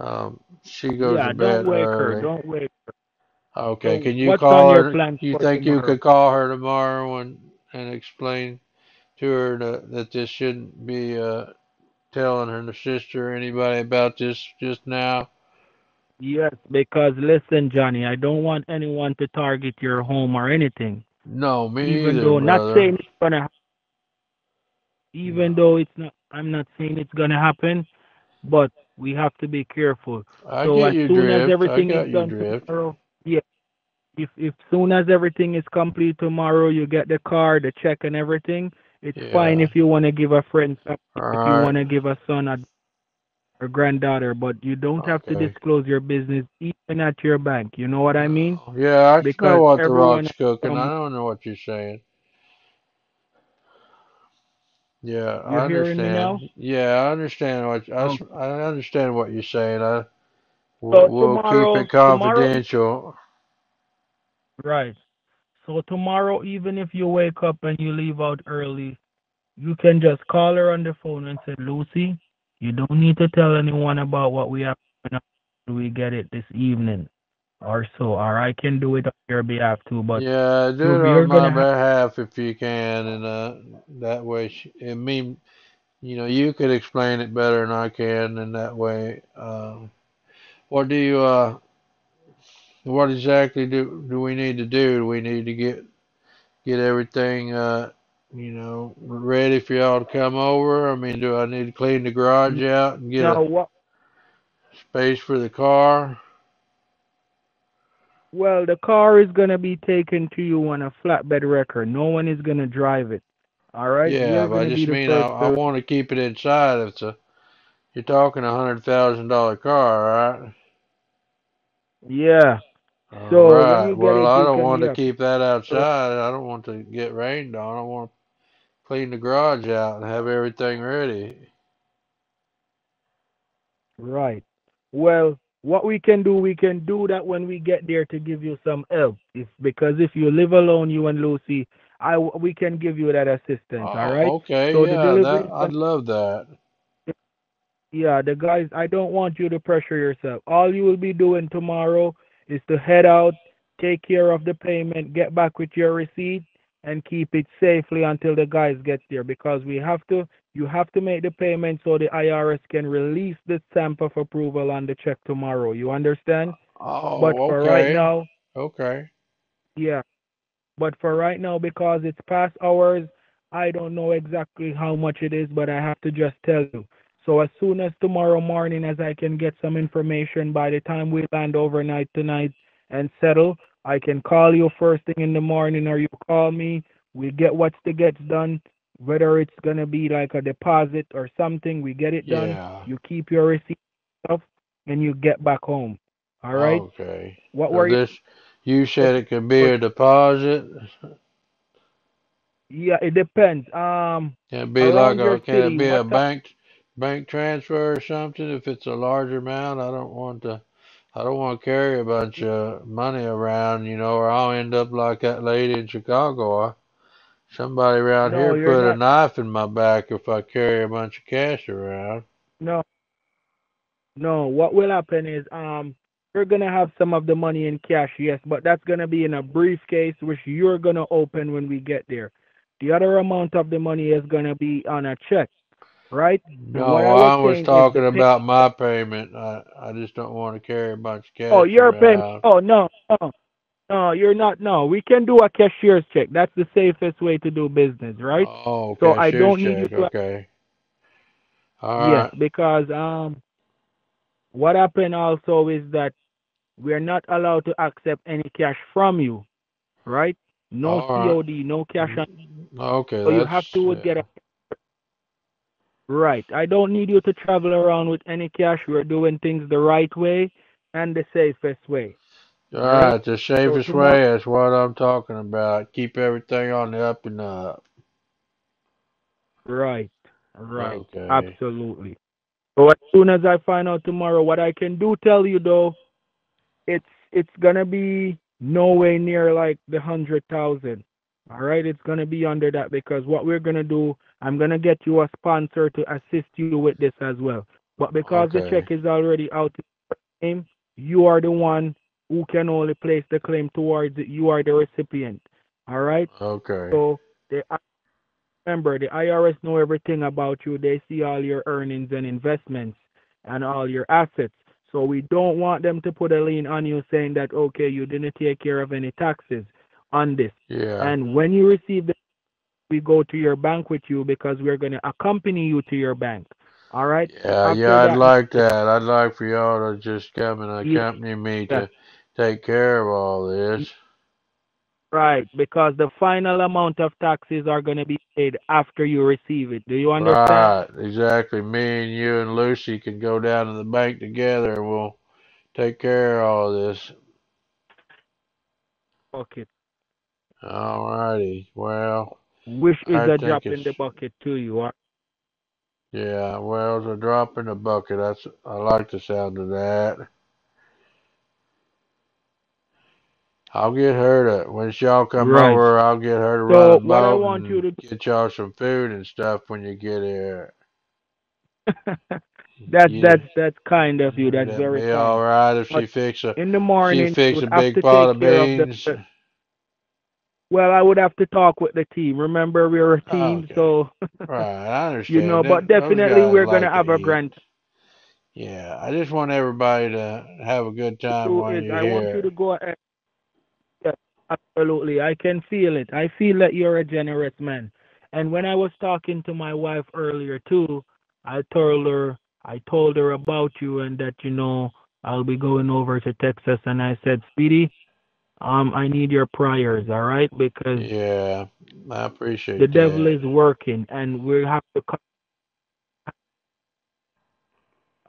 Speaker 2: Um, she goes
Speaker 3: yeah,
Speaker 2: to
Speaker 3: don't
Speaker 2: bed
Speaker 3: wake her.
Speaker 2: early.
Speaker 3: Don't wake her.
Speaker 2: Okay,
Speaker 3: So
Speaker 2: can you call
Speaker 3: your
Speaker 2: her? You think you could call her tomorrow and and explain to her that that this shouldn't be uh telling her sister or anybody about this just now?
Speaker 3: Yes, because listen, Johnny, I don't want anyone to target your home or anything.
Speaker 2: No, me
Speaker 3: Even
Speaker 2: either,
Speaker 3: though not saying it's gonna even though it's not I'm not saying it's gonna happen, but we have to be careful.
Speaker 2: I
Speaker 3: So
Speaker 2: get
Speaker 3: as
Speaker 2: your
Speaker 3: soon as
Speaker 2: drift. I
Speaker 3: everything
Speaker 2: got
Speaker 3: is done
Speaker 2: drift.
Speaker 3: tomorrow, yeah, if if soon as everything is complete tomorrow, you get the car, the check, and everything. It's fine
Speaker 2: Yeah.
Speaker 3: if you want to give a friend something,
Speaker 2: All
Speaker 3: if you
Speaker 2: right.
Speaker 3: want to give a son a, or granddaughter, but you don't have to
Speaker 2: Okay.
Speaker 3: disclose your business even at your bank. You know what I mean?
Speaker 2: Oh, yeah, I
Speaker 3: Because
Speaker 2: the
Speaker 3: everyone
Speaker 2: rock's cooking. I don't know what you're saying. Yeah, I
Speaker 3: you're now?
Speaker 2: understand. Yeah, I understand what I,
Speaker 3: Oh,
Speaker 2: I understand what you're saying. I we'll,
Speaker 3: so
Speaker 2: we'll keep
Speaker 3: tomorrow,
Speaker 2: it
Speaker 3: tomorrow,
Speaker 2: confidential.
Speaker 3: right? So tomorrow, even if you wake up and you leave out early, you can just call her on the phone and say, Lucy, you don't need to tell anyone about what we have. We get it this evening or so, or I can do it on your behalf too. But
Speaker 2: Yeah, do it
Speaker 3: you're
Speaker 2: on my
Speaker 3: gonna have
Speaker 2: behalf if you can, and uh, that way, sh it mean you know you could explain it better than I can, and that way, um, what do you uh, what exactly do do we need to do? Do we need to get get everything uh, you know, ready for y'all to come over? I mean, do I need to clean the garage out and get
Speaker 3: now
Speaker 2: a
Speaker 3: what
Speaker 2: space for the car?
Speaker 3: Well, the car is gonna be taken to you on a flatbed wrecker. No one is gonna drive it. All right,
Speaker 2: Yeah,
Speaker 3: you're
Speaker 2: but I
Speaker 3: gonna be
Speaker 2: just
Speaker 3: the
Speaker 2: mean I
Speaker 3: first
Speaker 2: I
Speaker 3: to.
Speaker 2: want to keep it inside. It's a you're talking a hundred thousand dollar car, right?
Speaker 3: Yeah.
Speaker 2: All
Speaker 3: So when
Speaker 2: right.
Speaker 3: you get
Speaker 2: Well,
Speaker 3: it,
Speaker 2: I
Speaker 3: you
Speaker 2: don't
Speaker 3: can
Speaker 2: want to
Speaker 3: yeah.
Speaker 2: keep that uh, outside. I don't want to get rained on. I want to clean the garage out and have everything ready.
Speaker 3: Right. Well, what we can do, we can do that when we get there to give you some help. If because if you live alone, you and Lucy, I we can give you that assistance. All right.
Speaker 2: Oh, okay.
Speaker 3: So the
Speaker 2: Yeah,
Speaker 3: delivery,
Speaker 2: that I'd love that.
Speaker 3: yeah, the guys. I don't want you to pressure yourself. All you will be doing tomorrow is to head out, take care of the payment, get back with your receipt, and keep it safely until the guys get there. Because we have to, you have to make the payment so the IRS can release the stamp of approval on the check tomorrow. You understand?
Speaker 2: Oh,
Speaker 3: But for right now,
Speaker 2: Okay.
Speaker 3: yeah. But for right now, because it's past hours, I don't know exactly how much it is, but I have to just tell you. So as soon as tomorrow morning, as I can get some information, by the time we land overnight tonight and settle, I can call you first thing in the morning, or you call me. We get what's to gets done, whether it's gonna be like a deposit or something. We get it done.
Speaker 2: Yeah.
Speaker 3: You keep your receipt stuff, and you get back home. All right.
Speaker 2: Okay.
Speaker 3: What
Speaker 2: So
Speaker 3: were you?
Speaker 2: this, you said it could be a deposit.
Speaker 3: Yeah, it depends. Um,
Speaker 2: Can it be like a, can it be a bank, bank transfer or something? If it's a larger amount, I don't want to, I don't want to carry a bunch of money around, you know, or I'll end up like that lady in Chicago. Somebody around
Speaker 3: No,
Speaker 2: here put a knife in my back if I carry a bunch of cash around.
Speaker 3: No, no. What will happen is, um, you're gonna have some of the money in cash, yes, but that's gonna be in a briefcase, which you're gonna open when we get there. The other amount of the money is gonna be on a check, right?
Speaker 2: No,
Speaker 3: I was
Speaker 2: I was
Speaker 3: saying is
Speaker 2: talking about my payment. I, I just don't want to carry a bunch of cash.
Speaker 3: Oh, you're paying. Oh, no, no, no. You're not. No, we can do a cashier's check. That's the safest way to do business, right?
Speaker 2: Oh,
Speaker 3: So I don't need you
Speaker 2: check.
Speaker 3: to.
Speaker 2: Okay. All
Speaker 3: Yes,
Speaker 2: right.
Speaker 3: because um, what happened also is that we are not allowed to accept any cash from you, right? No
Speaker 2: All right.
Speaker 3: COD, no cash on.
Speaker 2: Okay,
Speaker 3: So you have to
Speaker 2: yeah.
Speaker 3: get a right. I don't need you to travel around with any cash. We're doing things the right way and the safest way.
Speaker 2: All
Speaker 3: right.
Speaker 2: right, the safest
Speaker 3: tomorrow,
Speaker 2: way is what I'm talking about. Keep everything on the up and up.
Speaker 3: right, right,
Speaker 2: Okay.
Speaker 3: absolutely. So as soon as I find out tomorrow, what I can do tell you though, it's it's gonna be nowhere near like the hundred thousand. All right, it's gonna be under that because what we're gonna do, I'm gonna get you a sponsor to assist you with this as well. But because the check is already out in you are the one who can only place the claim towards it. You are the recipient. All right.
Speaker 2: Okay.
Speaker 3: So the remember the IRS know everything about you. They see all your earnings and investments and all your assets. So we don't want them to put a lien on you saying that okay, you didn't take care of any taxes on this.
Speaker 2: Yeah.
Speaker 3: And when you receive the we go to your bank with you because we're gonna accompany you to your bank. All right.
Speaker 2: Yeah,
Speaker 3: After
Speaker 2: yeah, I'd
Speaker 3: that,
Speaker 2: like that. I'd like for y'all to just come and
Speaker 3: Yeah.
Speaker 2: accompany me
Speaker 3: Yeah.
Speaker 2: to take care of all this.
Speaker 3: right, because the final amount of taxes are gonna be paid after you receive it. Do you understand?
Speaker 2: Right, exactly. Me and you and Lucy can go down to the bank together and we'll take care of all this.
Speaker 3: Okay.
Speaker 2: All righty. Well,
Speaker 3: Which is
Speaker 2: I
Speaker 3: a drop in the bucket to you. all
Speaker 2: yeah, well, it's a drop in the bucket. That's I like the sound of that. I'll get her to when y'all come
Speaker 3: Right.
Speaker 2: over. I'll get her to
Speaker 3: So
Speaker 2: run a
Speaker 3: what I
Speaker 2: boat
Speaker 3: want you to
Speaker 2: get y'all some food and stuff when you get here.
Speaker 3: that's
Speaker 2: You
Speaker 3: that's that's kind of you. That's very
Speaker 2: be
Speaker 3: kind.
Speaker 2: right if she
Speaker 3: But
Speaker 2: fix a
Speaker 3: in the
Speaker 2: she
Speaker 3: morning,
Speaker 2: fix
Speaker 3: you
Speaker 2: a big pot of
Speaker 3: care of the. Well, I would have to talk with the team. Remember, we're a oh, team,
Speaker 2: Okay.
Speaker 3: so
Speaker 2: Right, I
Speaker 3: you know.
Speaker 2: understand.
Speaker 3: But definitely, we're gonna
Speaker 2: like to
Speaker 3: have a
Speaker 2: eat.
Speaker 3: grand.
Speaker 2: Yeah, I just want everybody to have a good time
Speaker 3: is
Speaker 2: you're
Speaker 3: I want you to go ahead. Yeah, absolutely. I can feel it. I feel that you're a generous man. And when I was talking to my wife earlier too, I told her I told her about you and that you know I'll be going over to Texas and I said, Speedy, um, I need your prayers, all right? Because
Speaker 2: Yeah, I appreciate
Speaker 3: the devil
Speaker 2: that.
Speaker 3: is working, and we have to. co-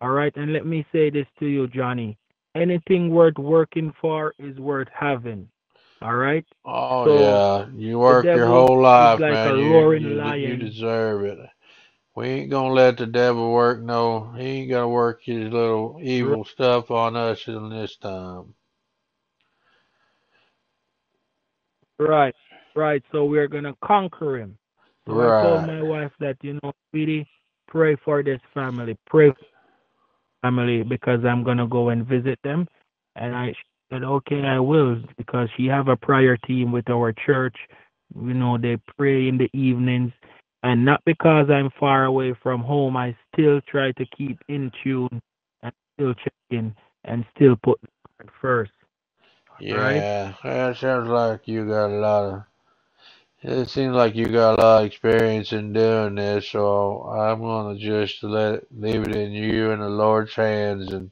Speaker 3: All right, and let me say this to you, Johnny. Anything worth working for is worth having. All right.
Speaker 2: Oh
Speaker 3: So
Speaker 2: yeah, you
Speaker 3: the
Speaker 2: work your
Speaker 3: devil
Speaker 2: whole
Speaker 3: is
Speaker 2: life,
Speaker 3: like a
Speaker 2: man. You
Speaker 3: roaring
Speaker 2: you de- you
Speaker 3: lion.
Speaker 2: deserve it. We ain't gonna let the devil work no. He ain't gonna work his little evil stuff on us in this time.
Speaker 3: Right, right. So we're gonna conquer him. So I told
Speaker 2: Right.
Speaker 3: my wife that you know, sweetie, pray for this family, pray for family because I'm gonna go and visit them. And I said, okay, I will because she have a prayer team with our church. You know, they pray in the evenings, and not because I'm far away from home. I still try to keep in tune and still check in and still put God first. Right?
Speaker 2: Yeah, that sounds like you got a lot of. It seems like you got a lot of experience in doing this, so I'm gonna just let it, leave it in you and the Lord's hands, and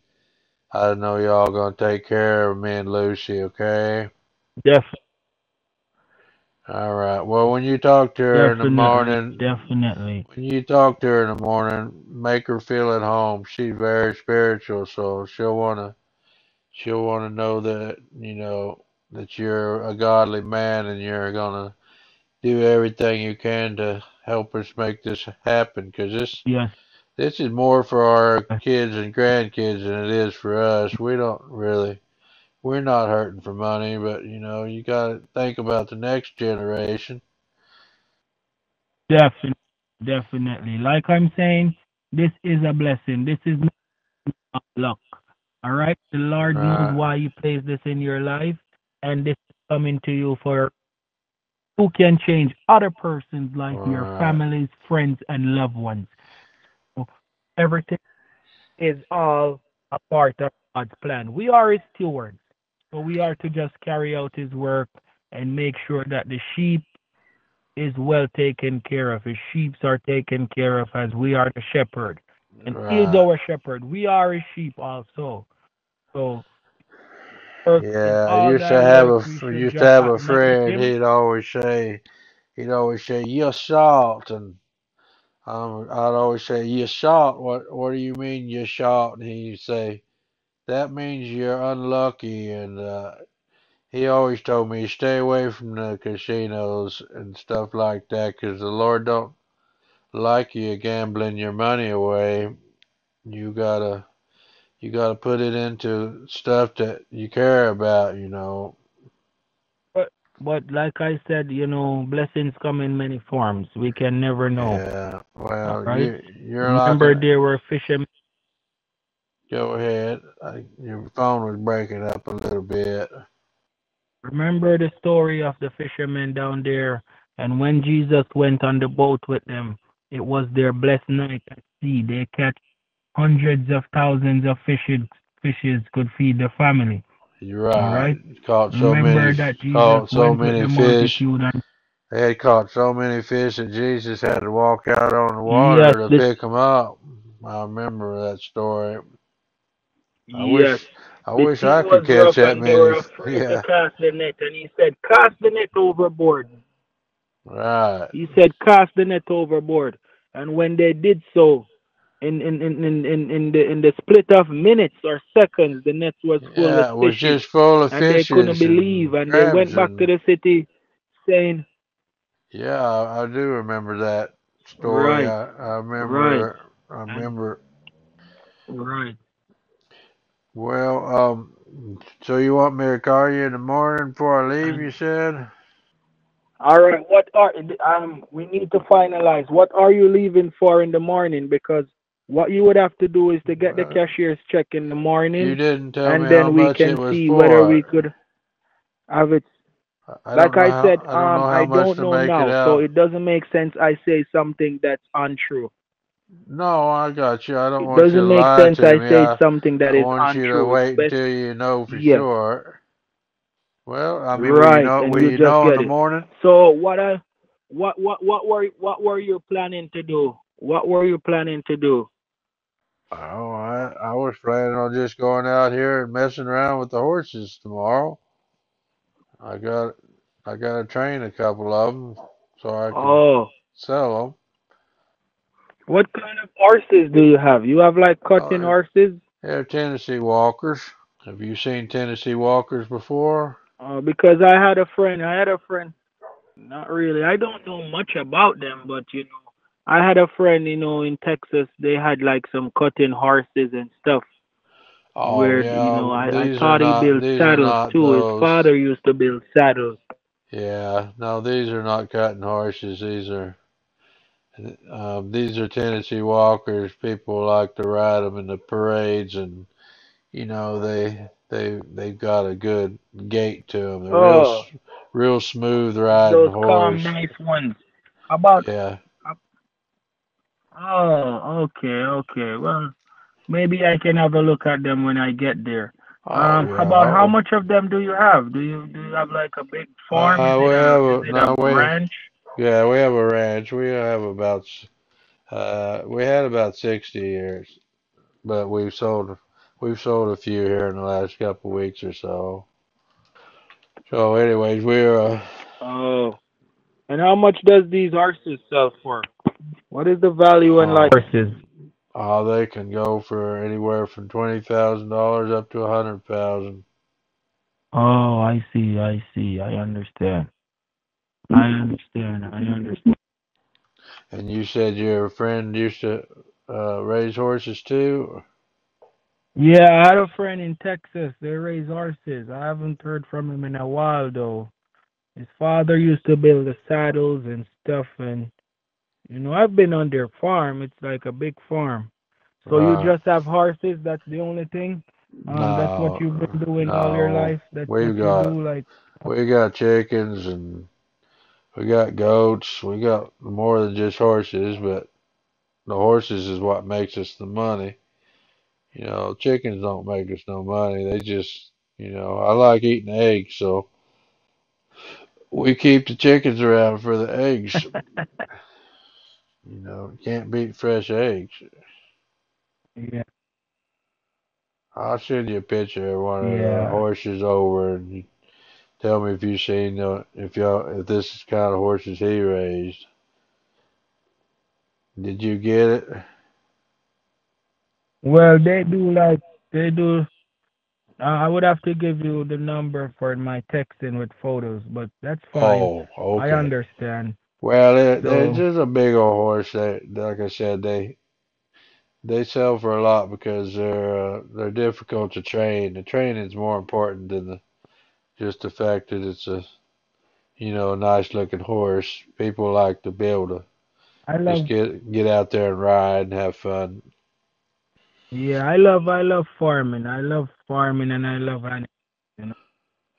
Speaker 2: I know y'all gonna take care of me and Lucy, okay?
Speaker 3: Def-
Speaker 2: All right. Well, when you talk to her in the morning,
Speaker 3: definitely.
Speaker 2: when you talk to her in the morning, make her feel at home. She's very spiritual, so she'll wanna she'll wanna know that you know that you're a godly man and you're gonna do everything you can to help us make this happen. Cause this
Speaker 3: Yes.
Speaker 2: this is more for our kids and grandkids than it is for us. We don't really we're not hurting for money, but you know you got to think about the next generation.
Speaker 3: Definitely, definitely. Like I'm saying, this is a blessing. This is not luck. All right. The Lord knows why He placed this in your life, and this is coming to you for who can change other person's life, your
Speaker 2: Right.
Speaker 3: families, friends, and loved ones. So everything is all a part of God's plan. We are His stewards, so we are to just carry out His work and make sure that the sheep is well taken care of. His sheep are taken care of as we are the shepherd. And he is our shepherd. We are his sheep also. So
Speaker 2: Yeah, I used to have a
Speaker 3: should
Speaker 2: used to have a friend. He'd always say, he'd always say, "You're shot," and um, I'd always say, "You're salt." What What do you mean you're salt? And he'd say, "That means you're unlucky." And uh, he always told me, "Stay away from the casinos and stuff like that, 'cause the Lord don't like you gambling your money away. You gotta." You gotta put it into stuff that you care about, you know.
Speaker 3: But but like I said, you know, blessings come in many forms. We can never know.
Speaker 2: Yeah, well,
Speaker 3: right.
Speaker 2: you you're like
Speaker 3: Remember
Speaker 2: an,
Speaker 3: there were fishermen
Speaker 2: go ahead. I, your phone was breaking up a little bit.
Speaker 3: remember the story of the fishermen down there and when Jesus went on the boat with them, it was their blessed night at sea. They catch hundreds of thousands of fishes fishes could feed the family.
Speaker 2: You're
Speaker 3: All
Speaker 2: right.
Speaker 3: right.
Speaker 2: Caught so
Speaker 3: Remember
Speaker 2: many,
Speaker 3: that Jesus
Speaker 2: caught so many fish.
Speaker 3: and
Speaker 2: They had caught so many fish that Jesus had to walk out on the
Speaker 3: yes,
Speaker 2: water to
Speaker 3: this
Speaker 2: pick them up. I remember that story. I
Speaker 3: yes.
Speaker 2: wish, I wish I could catch that
Speaker 3: and they were
Speaker 2: many. Yeah,
Speaker 3: cast the net and he said, Cast the net overboard.
Speaker 2: right.
Speaker 3: He said, Cast the net overboard. And when they did so, in in, in, in, in, in the in the split of minutes or seconds, the net was full
Speaker 2: Yeah, it was
Speaker 3: fishes.
Speaker 2: just full of
Speaker 3: And they couldn't
Speaker 2: fishes
Speaker 3: believe
Speaker 2: and
Speaker 3: and they went
Speaker 2: crabs
Speaker 3: back to
Speaker 2: and
Speaker 3: the city saying,
Speaker 2: Yeah, I, I do remember that story.
Speaker 3: Right,
Speaker 2: I, I
Speaker 3: right,
Speaker 2: remember, I
Speaker 3: and
Speaker 2: remember.
Speaker 3: right.
Speaker 2: Well, um, so you want me to call you in the morning before I leave?
Speaker 3: And
Speaker 2: You said.
Speaker 3: All right. What are um? We need to finalize. What are you leaving for in the morning? Because what you would have to do is to get the cashier's check in the
Speaker 2: you
Speaker 3: morning,
Speaker 2: didn't tell me
Speaker 3: and
Speaker 2: how
Speaker 3: then we
Speaker 2: much it
Speaker 3: can
Speaker 2: was
Speaker 3: see whether we could have it.
Speaker 2: I
Speaker 3: Like I
Speaker 2: how.
Speaker 3: said,
Speaker 2: I don't know
Speaker 3: um,
Speaker 2: how
Speaker 3: I don't know
Speaker 2: it
Speaker 3: now, so it doesn't make sense. I say something that's untrue.
Speaker 2: No, I got you. I don't
Speaker 3: It
Speaker 2: want you to
Speaker 3: doesn't make
Speaker 2: lie
Speaker 3: sense.
Speaker 2: to
Speaker 3: I
Speaker 2: me.
Speaker 3: say
Speaker 2: I
Speaker 3: something that
Speaker 2: I
Speaker 3: is
Speaker 2: want you to wait until you know for
Speaker 3: Yes.
Speaker 2: sure. Well, I mean, you
Speaker 3: Right.
Speaker 2: know?
Speaker 3: And
Speaker 2: Will
Speaker 3: you
Speaker 2: you know in the
Speaker 3: it.
Speaker 2: morning?
Speaker 3: So what I, what what what were what were you planning to do? What were you planning to do?
Speaker 2: Oh, I I was planning on just going out here and messing around with the horses tomorrow. I got I got to train a couple of them so I can
Speaker 3: Oh,
Speaker 2: sell them.
Speaker 3: what kind of horses do you have? You have like cutting
Speaker 2: Uh,
Speaker 3: horses?
Speaker 2: they're Tennessee Walkers. Have you seen Tennessee Walkers before?
Speaker 3: Uh, because I had a friend. I had a friend. Not really. I don't know much about them, but you know, I had a friend. You know, in Texas, they had like some cutting horses and stuff.
Speaker 2: Oh
Speaker 3: where you
Speaker 2: yeah,
Speaker 3: know, I, I thought he built saddles
Speaker 2: not
Speaker 3: too. His father used to build saddles.
Speaker 2: Yeah, no, these are not cutting horses. These are um, these are Tennessee Walkers. People like to ride them in the parades, and you know they they they've got a good gait to them. They're real
Speaker 3: Oh,
Speaker 2: s- real smooth riding
Speaker 3: those calm, nice ones. How About
Speaker 2: Yeah.
Speaker 3: Oh, okay, okay. Well, maybe I can have a look at them when I get there.
Speaker 2: Oh
Speaker 3: Um,
Speaker 2: yeah.
Speaker 3: about how much of them do you have? Do you do you have like a big farm?
Speaker 2: uh, we have a no,
Speaker 3: a
Speaker 2: we
Speaker 3: ranch?
Speaker 2: yeah, we have a ranch. We have about uh, we had about sixty years, but we've sold we've sold a few here in the last couple of weeks or so. So, anyways, we're uh,
Speaker 3: Oh, and how much does these horses sell for? What is the value in like
Speaker 2: uh,
Speaker 3: horses?
Speaker 2: uh, they can go for anywhere from twenty thousand dollars up to a hundred thousand.
Speaker 3: Oh, I see, I see, I understand. I understand, I understand.
Speaker 2: And you said your friend used to uh, raise horses too?
Speaker 3: Yeah, I had a friend in Texas. They raise horses. I haven't heard from him in a while though. His father used to build the saddles and stuff, and you know, I've been on their farm. It's like a big farm. So you
Speaker 2: Right.
Speaker 3: just have horses? That's the only thing? Um, that's what you've been doing all your
Speaker 2: no.
Speaker 3: life? That's what
Speaker 2: We've
Speaker 3: you
Speaker 2: got
Speaker 3: do? Like,
Speaker 2: we got chickens and we got goats. We got more than just horses, but the horses is what makes us the money. You know, chickens don't make us no money. They just, you know, I like eating eggs, so we keep the chickens around for the eggs. You know, can't beat fresh eggs.
Speaker 3: yeah,
Speaker 2: I'll send you a picture of one of the horses over and tell me if you've seen the, if y'all if this is the kind of horses he raised. Did you get it?
Speaker 3: Well, they do like, they do. Uh, I would have to give you the number for my texting with photos, but that's fine.
Speaker 2: Oh,
Speaker 3: I
Speaker 2: okay.
Speaker 3: understand.
Speaker 2: Well, it, it's
Speaker 3: So,
Speaker 2: just a big old horse. That, like I said, they they sell for a lot because they're uh, they're difficult to train. The training's more important than the just the fact that it's a you know a nice looking horse. People like to be able to
Speaker 3: I
Speaker 2: just
Speaker 3: love,
Speaker 2: get get out there and ride and have fun.
Speaker 3: Yeah, I love, I love farming. I love farming and I love animals. You know,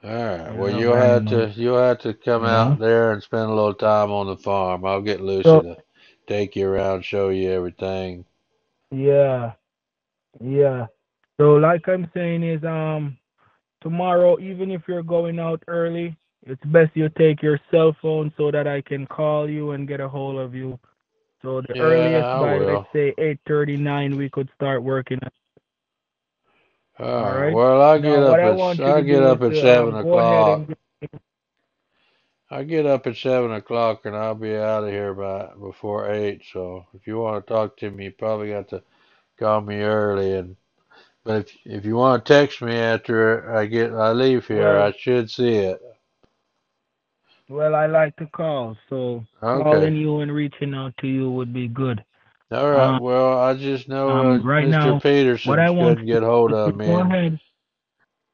Speaker 2: All right.
Speaker 3: I
Speaker 2: Well,
Speaker 3: love
Speaker 2: you had to
Speaker 3: animals.
Speaker 2: you had to come
Speaker 3: You
Speaker 2: out
Speaker 3: know.
Speaker 2: there and spend a little time on the farm. I'll get Lucy
Speaker 3: So,
Speaker 2: to take you around, show you everything.
Speaker 3: yeah, yeah. So, like I'm saying is, um, tomorrow, even if you're going out early, it's best you take your cell phone so that I can call you and get a hold of you. So the
Speaker 2: Yeah,
Speaker 3: earliest
Speaker 2: I
Speaker 3: by let's say eight thirty nine we could start working.
Speaker 2: All
Speaker 3: All
Speaker 2: right.
Speaker 3: right.
Speaker 2: Well, I get
Speaker 3: Now
Speaker 2: up
Speaker 3: I
Speaker 2: at
Speaker 3: want you
Speaker 2: I get up at
Speaker 3: uh,
Speaker 2: seven
Speaker 3: go
Speaker 2: o'clock.
Speaker 3: and
Speaker 2: I get up at seven o'clock and I'll be out of here by before eight. So if you want to talk to me, you probably got to call me early. And but if if you want to text me after I get I leave here,
Speaker 3: well
Speaker 2: I should see it.
Speaker 3: Well I like to call, so
Speaker 2: Okay.
Speaker 3: calling you and reaching out to you would be good.
Speaker 2: All right.
Speaker 3: Um
Speaker 2: Well, I just know uh,
Speaker 3: um right
Speaker 2: Mr.
Speaker 3: now what
Speaker 2: Patterson
Speaker 3: I want
Speaker 2: couldn't
Speaker 3: you
Speaker 2: get hold
Speaker 3: is
Speaker 2: of me,
Speaker 3: go
Speaker 2: and
Speaker 3: ahead.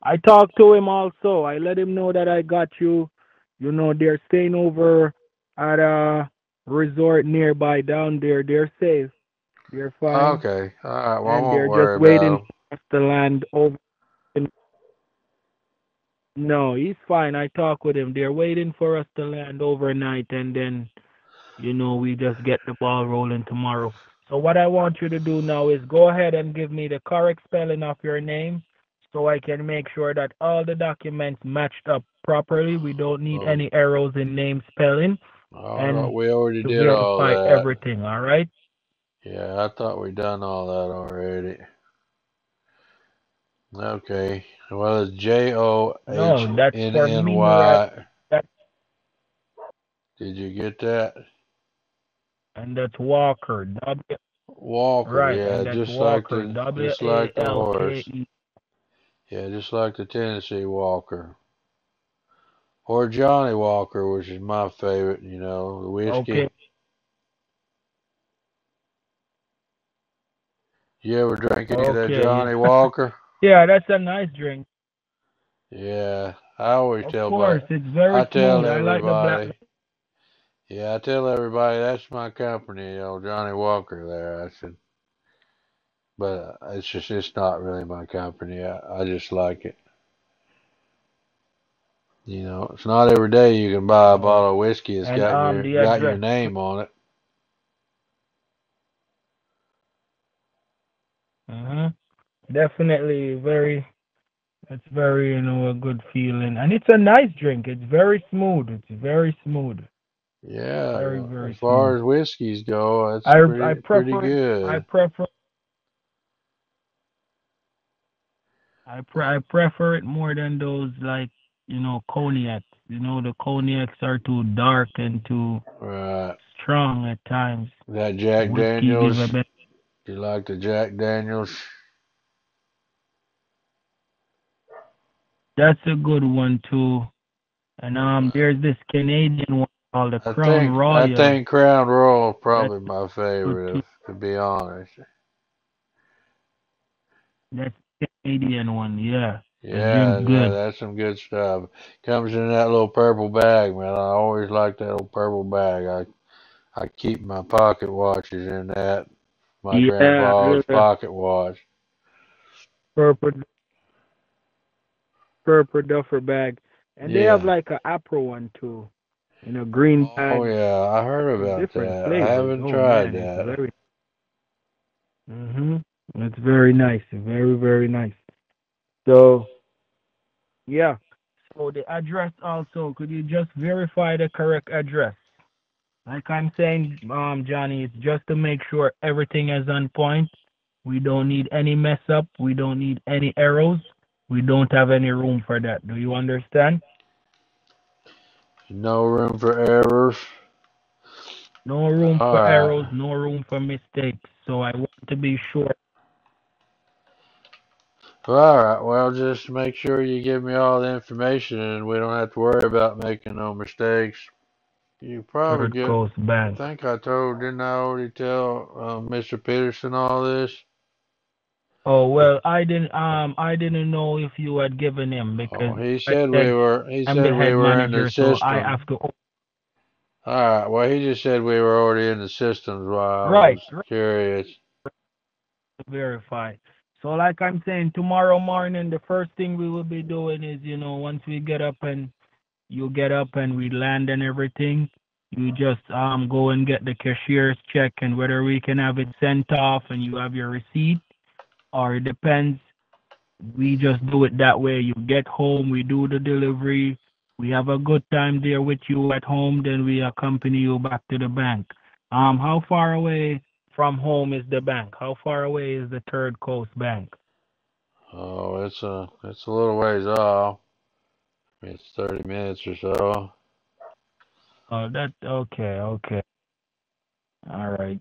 Speaker 3: I talked to him also. I let him know that I got you. You know, they're staying over at a resort nearby down there. They're safe. They're fine.
Speaker 2: okay. All right. Well, I
Speaker 3: And
Speaker 2: won't
Speaker 3: they're
Speaker 2: worry
Speaker 3: just waiting
Speaker 2: about
Speaker 3: for us to land over. No, he's fine. I talked with him. They're waiting for us to land overnight and then, you know, we just get the ball rolling tomorrow. So what I want you to do now is go ahead and give me the correct spelling of your name so I can make sure that all the documents matched up properly. We don't need
Speaker 2: them.
Speaker 3: any errors in name spelling
Speaker 2: Oh,
Speaker 3: and
Speaker 2: we already did all that.
Speaker 3: everything, all right?
Speaker 2: Yeah, I thought we done all that already. Okay. Well, it's J O H N N. Y. Did you get that?
Speaker 3: and that's Walker. W
Speaker 2: Walker,
Speaker 3: right,
Speaker 2: yeah, just like
Speaker 3: Walker.
Speaker 2: the
Speaker 3: W
Speaker 2: just like the horse. Yeah, just like the Tennessee Walker. Or Johnnie Walker, which is my favorite, you know, the whiskey.
Speaker 3: Okay.
Speaker 2: You ever drink any of that Johnnie Walker?
Speaker 3: Yeah, that's a nice drink.
Speaker 2: Yeah, I always
Speaker 3: Of
Speaker 2: tell
Speaker 3: course,
Speaker 2: my,
Speaker 3: it's very
Speaker 2: I tell
Speaker 3: smooth. I like the black.
Speaker 2: everybody, yeah, I tell everybody that's my company, you know, Johnnie Walker there. I said, but uh, it's just, it's not really my company. I, I just like it. You know, it's not every day you can buy a bottle of whiskey that's
Speaker 3: And
Speaker 2: got
Speaker 3: um,
Speaker 2: your got your name on it.
Speaker 3: Uh-huh. Definitely very. It's very, you know, a good feeling, and it's a nice drink. It's very smooth. It's very smooth.
Speaker 2: Yeah,
Speaker 3: Very, very
Speaker 2: as far
Speaker 3: smooth.
Speaker 2: as whiskeys go, it's
Speaker 3: I
Speaker 2: pretty
Speaker 3: I
Speaker 2: pretty good.
Speaker 3: I prefer I pre- I prefer it more than those like you know cognacs. You know the cognacs are too dark and too
Speaker 2: Right.
Speaker 3: strong at times.
Speaker 2: That Jack
Speaker 3: Whiskey
Speaker 2: Daniels.
Speaker 3: a bit.
Speaker 2: You like the Jack Daniels?
Speaker 3: That's a good one too. And um, there's this Canadian one called the
Speaker 2: I
Speaker 3: Crown
Speaker 2: think
Speaker 3: Royal.
Speaker 2: I think Crown Royal is probably
Speaker 3: That's
Speaker 2: my favorite, if, to be honest.
Speaker 3: That's Canadian one, yeah.
Speaker 2: Yeah, yeah, that's some good stuff. Comes in that little purple bag, man. I always like that little purple bag. I I keep my pocket watches in that. My
Speaker 3: Yeah,
Speaker 2: grandpa's
Speaker 3: yeah.
Speaker 2: pocket watch.
Speaker 3: Purple purple duffer bag. And they have like a Apple one too. In a green bag.
Speaker 2: Oh yeah, I heard about
Speaker 3: different
Speaker 2: that. I
Speaker 3: flavors.
Speaker 2: haven't
Speaker 3: Oh
Speaker 2: tried
Speaker 3: man, it's
Speaker 2: that.
Speaker 3: very mhm. It's very nice. Very, very nice. So yeah. So the address also, could you just verify the correct address? Like I'm saying, um, Johnny, it's just to make sure everything is on point. We don't need any mess up. We don't need any errors. We don't have any room for that. Do you understand?
Speaker 2: No room for errors.
Speaker 3: No room for
Speaker 2: right.
Speaker 3: errors, no room for mistakes. So I want to be sure.
Speaker 2: All right. Well, just make sure you give me all the information, and we don't have to worry about making no mistakes. You probably
Speaker 3: Third
Speaker 2: get.
Speaker 3: Coast
Speaker 2: I
Speaker 3: Bank.
Speaker 2: think I told, didn't I already tell uh, Mr. Patterson all this?
Speaker 3: Oh well, I didn't um I didn't know if you had given him
Speaker 2: Oh,
Speaker 3: because
Speaker 2: he
Speaker 3: I
Speaker 2: said we
Speaker 3: said
Speaker 2: were. He
Speaker 3: I'm
Speaker 2: said we
Speaker 3: head
Speaker 2: were in the
Speaker 3: manager, so I
Speaker 2: system.
Speaker 3: have to.
Speaker 2: All right. Well, he just said we were already in the systems. While I
Speaker 3: Right,
Speaker 2: was
Speaker 3: right.
Speaker 2: curious.
Speaker 3: verify. So like I'm saying, tomorrow morning the first thing we will be doing is, you know, once we get up and you get up and we land and everything, you just um go and get the cashier's check and whether we can have it sent off and you have your receipt or it depends. We just do it that way. You get home, we do the delivery, we have a good time there with you at home, then we accompany you back to the bank. Um how far away from home is the bank? How far away is the Third Coast Bank?
Speaker 2: Oh, it's a it's a little ways off. It's thirty minutes or so.
Speaker 3: Oh, that okay, okay. All right.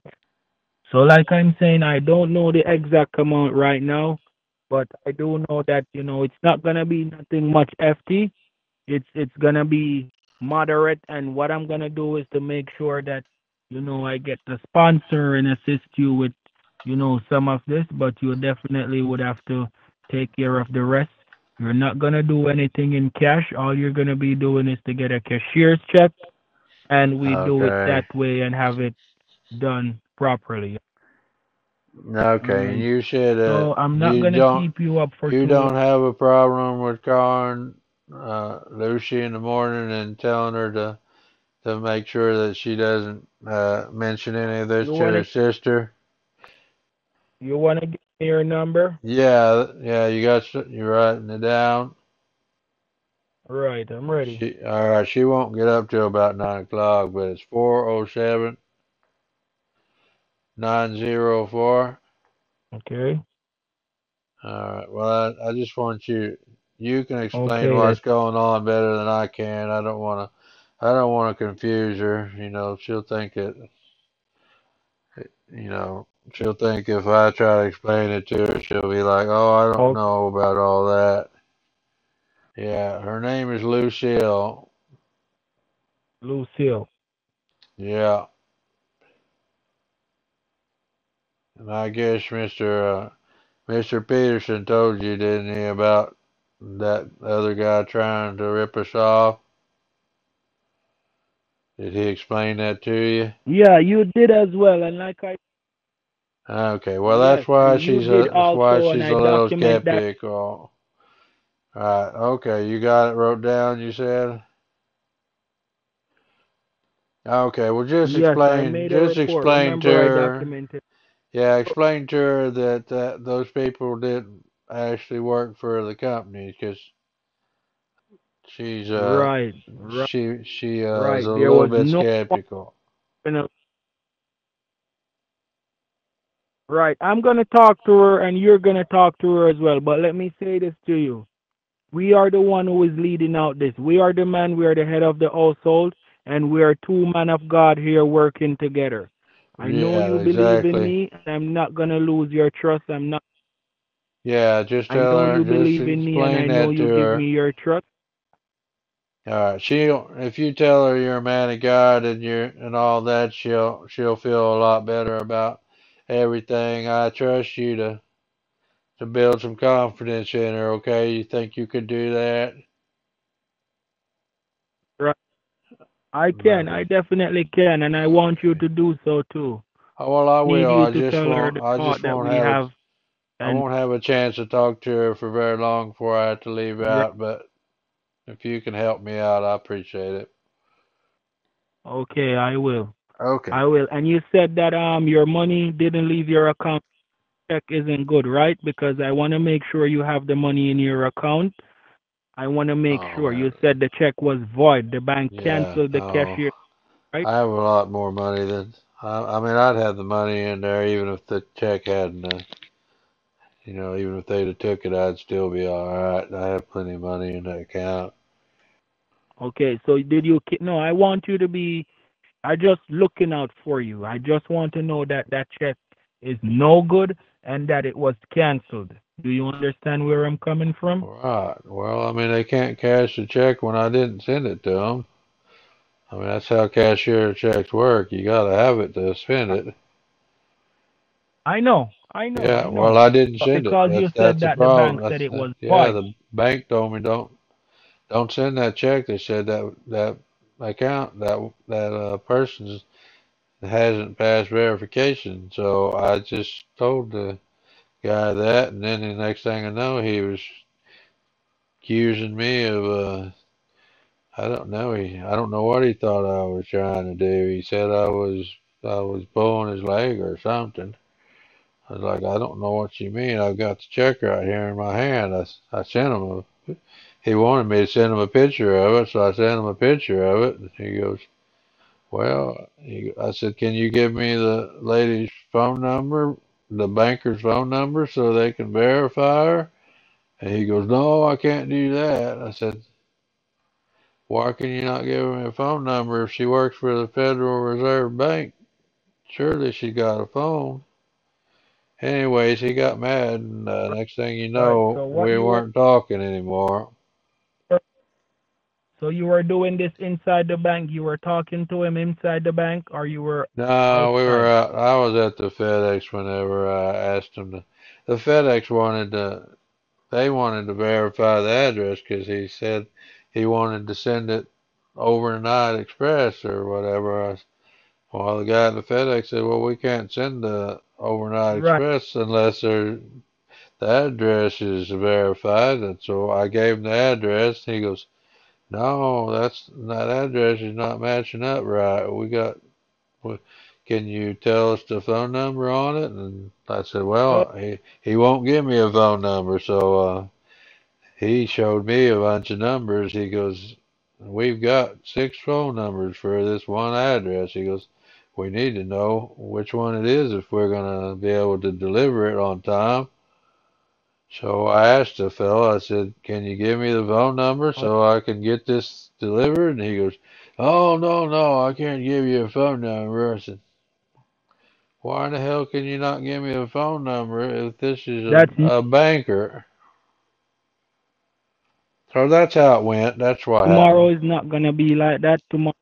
Speaker 3: So like I'm saying, I don't know the exact amount right now, but I do know that, you know, it's not gonna be nothing much hefty. It's it's gonna be moderate and what I'm gonna do is to make sure that, you know, I get the sponsor and assist you with, you know, some of this, but you definitely would have to take care of the rest. You're not gonna do anything in cash. All you're gonna be doing is to get a cashier's check and we do it
Speaker 2: Okay.
Speaker 3: that way and have it done properly.
Speaker 2: Okay, and
Speaker 3: Alright.
Speaker 2: you said
Speaker 3: So
Speaker 2: uh,
Speaker 3: I'm not gonna keep you up for
Speaker 2: you don't have a problem with calling uh, Lucy in the morning and telling her to to make sure that she doesn't uh, mention any of this
Speaker 3: You
Speaker 2: to
Speaker 3: wanna-
Speaker 2: her sister.
Speaker 3: You wanna give me your number?
Speaker 2: Yeah, yeah, you got s- you writing it down.
Speaker 3: Right, I'm ready.
Speaker 2: She, all right, she won't get up till about nine o'clock, but it's four oh seven nine zero four
Speaker 3: Okay.
Speaker 2: All right. Well, I, I just want you. You can explain
Speaker 3: Okay,
Speaker 2: what's going on better than I can. I don't want to. I don't want to confuse her. You know, she'll think it. You know, she'll think if I try to explain it to her, she'll be like, "Oh, I don't
Speaker 3: oh,
Speaker 2: know about all that." Yeah, her name is Lucille.
Speaker 3: Lucille.
Speaker 2: Yeah, and I guess Mr. Uh, Mr. Patterson told you, didn't he, about that other guy trying to rip us off? Did he explain that to you?
Speaker 3: Yeah, you did as well, and like I
Speaker 2: Okay, well that's why she's a that's why she's a little
Speaker 3: that.
Speaker 2: skeptical. Alright, okay, you got it wrote down, you said? Okay, well just
Speaker 3: Yes,
Speaker 2: explain just explain to
Speaker 3: Remember, I
Speaker 2: her
Speaker 3: documented.
Speaker 2: I explained to her that, that those people didn't actually work for the company because she's uh
Speaker 3: Right, right,
Speaker 2: she she uh is
Speaker 3: right.
Speaker 2: a
Speaker 3: There
Speaker 2: little bit
Speaker 3: no
Speaker 2: skeptical.
Speaker 3: Right. I'm gonna talk to her, and you're gonna talk to her as well. But let me say this to you: we are the one who is leading out this. We are the man. We are the head of the household, and we are two men of God here working together. I know
Speaker 2: Yeah,
Speaker 3: you believe in me, and I'm not gonna lose your trust. I'm not.
Speaker 2: Yeah, just
Speaker 3: I
Speaker 2: tell
Speaker 3: know
Speaker 2: her
Speaker 3: you believe in me, and I know you give
Speaker 2: her.
Speaker 3: me your trust.
Speaker 2: All right, she'll if you tell her you're a man of God and you're and all that, she'll she'll feel a lot better about everything. I trust you to to build some confidence in her. Okay, you think you could do that?
Speaker 3: Right. I can. I definitely can, and I want you to do so too.
Speaker 2: Oh, well, I
Speaker 3: Need
Speaker 2: will.
Speaker 3: you
Speaker 2: I
Speaker 3: to
Speaker 2: just
Speaker 3: tell her
Speaker 2: won't.
Speaker 3: the
Speaker 2: I
Speaker 3: thought
Speaker 2: just
Speaker 3: that
Speaker 2: won't
Speaker 3: we
Speaker 2: have a.
Speaker 3: have,
Speaker 2: I
Speaker 3: and
Speaker 2: won't have a chance to talk to her for very long before I have to leave
Speaker 3: right.
Speaker 2: out. But if you can help me out, I appreciate it.
Speaker 3: Okay, I will.
Speaker 2: Okay.
Speaker 3: I will. And you said that um your money didn't leave your account. Check isn't good, right? Because I want to make sure you have the money in your account. I want to make
Speaker 2: Oh
Speaker 3: sure. You
Speaker 2: man.
Speaker 3: said the check was void. The bank
Speaker 2: Yeah.
Speaker 3: canceled the
Speaker 2: Oh.
Speaker 3: cashier, right?
Speaker 2: I have a lot more money than I, I mean I'd have the money in there even if the check hadn't uh, you know even if they'd have took it I'd still be all right. I have plenty of money in that account.
Speaker 3: Okay. So did you? ki- No, I want you to be. I just looking out for you. I just want to know that that check is no good and that it was canceled. Do you understand where I'm coming from?
Speaker 2: Right. Well, I mean they can't cash the check when I didn't send it to them. I mean that's how cashier checks work. You got to have it to spend it.
Speaker 3: I know. I know.
Speaker 2: Yeah.
Speaker 3: I
Speaker 2: Well. I didn't
Speaker 3: But
Speaker 2: send it.
Speaker 3: because you
Speaker 2: That's
Speaker 3: said
Speaker 2: the
Speaker 3: that the bank
Speaker 2: problem.
Speaker 3: said
Speaker 2: That's
Speaker 3: it
Speaker 2: that,
Speaker 3: was
Speaker 2: yeah.
Speaker 3: void.
Speaker 2: The bank told me don't don't send that check. They said that that account that that uh, person's hasn't passed verification. So I just told the guy that, and then the next thing I know, he was accusing me of uh, I don't know. He I don't know what he thought I was trying to do. He said I was I was pulling his leg or something. I was like, I don't know what you mean. I've got the check right here in my hand. I, I sent him a. He wanted me to send him a picture of it, so I sent him a picture of it. And he goes, Well, he, I said, can you give me the lady's phone number, the banker's phone number, so they can verify her? And he goes, no, I can't do that. I said, why can you not give me a phone number if she works for the Federal Reserve Bank? Surely she got a phone. Anyways, he got mad, and uh, next thing you
Speaker 3: Right.
Speaker 2: know,
Speaker 3: So
Speaker 2: we weren't talking anymore.
Speaker 3: So you were doing this inside the bank. You were talking to him inside the bank, or you were
Speaker 2: No, we were
Speaker 3: outside.
Speaker 2: out. I was at the FedEx whenever I uh, asked him to. The FedEx wanted to. They wanted to verify the address because he said he wanted to send it overnight express or whatever. I, well, the guy at the FedEx said, "Well, we can't send the overnight
Speaker 3: Right.
Speaker 2: express unless there, the address is verified." And so I gave him the address. He goes, "No, that's that address is not matching up right. We got can you tell us the phone number on it? And I said, well, he, he won't give me a phone number. So uh, he showed me a bunch of numbers. He goes, we've got six phone numbers for this one address. He goes, we need to know which one it is if we're going to be able to deliver it on time. So I asked the fellow, I said, Can you give me the phone number so oh. I can get this delivered? And he goes, Oh, no, no, I can't give you a phone number. I said, Why in the hell can you not give me a phone number if this is
Speaker 3: That's
Speaker 2: a, a banker? So that's how it went. That's what
Speaker 3: tomorrow
Speaker 2: happened.
Speaker 3: is not gonna be like that tomorrow.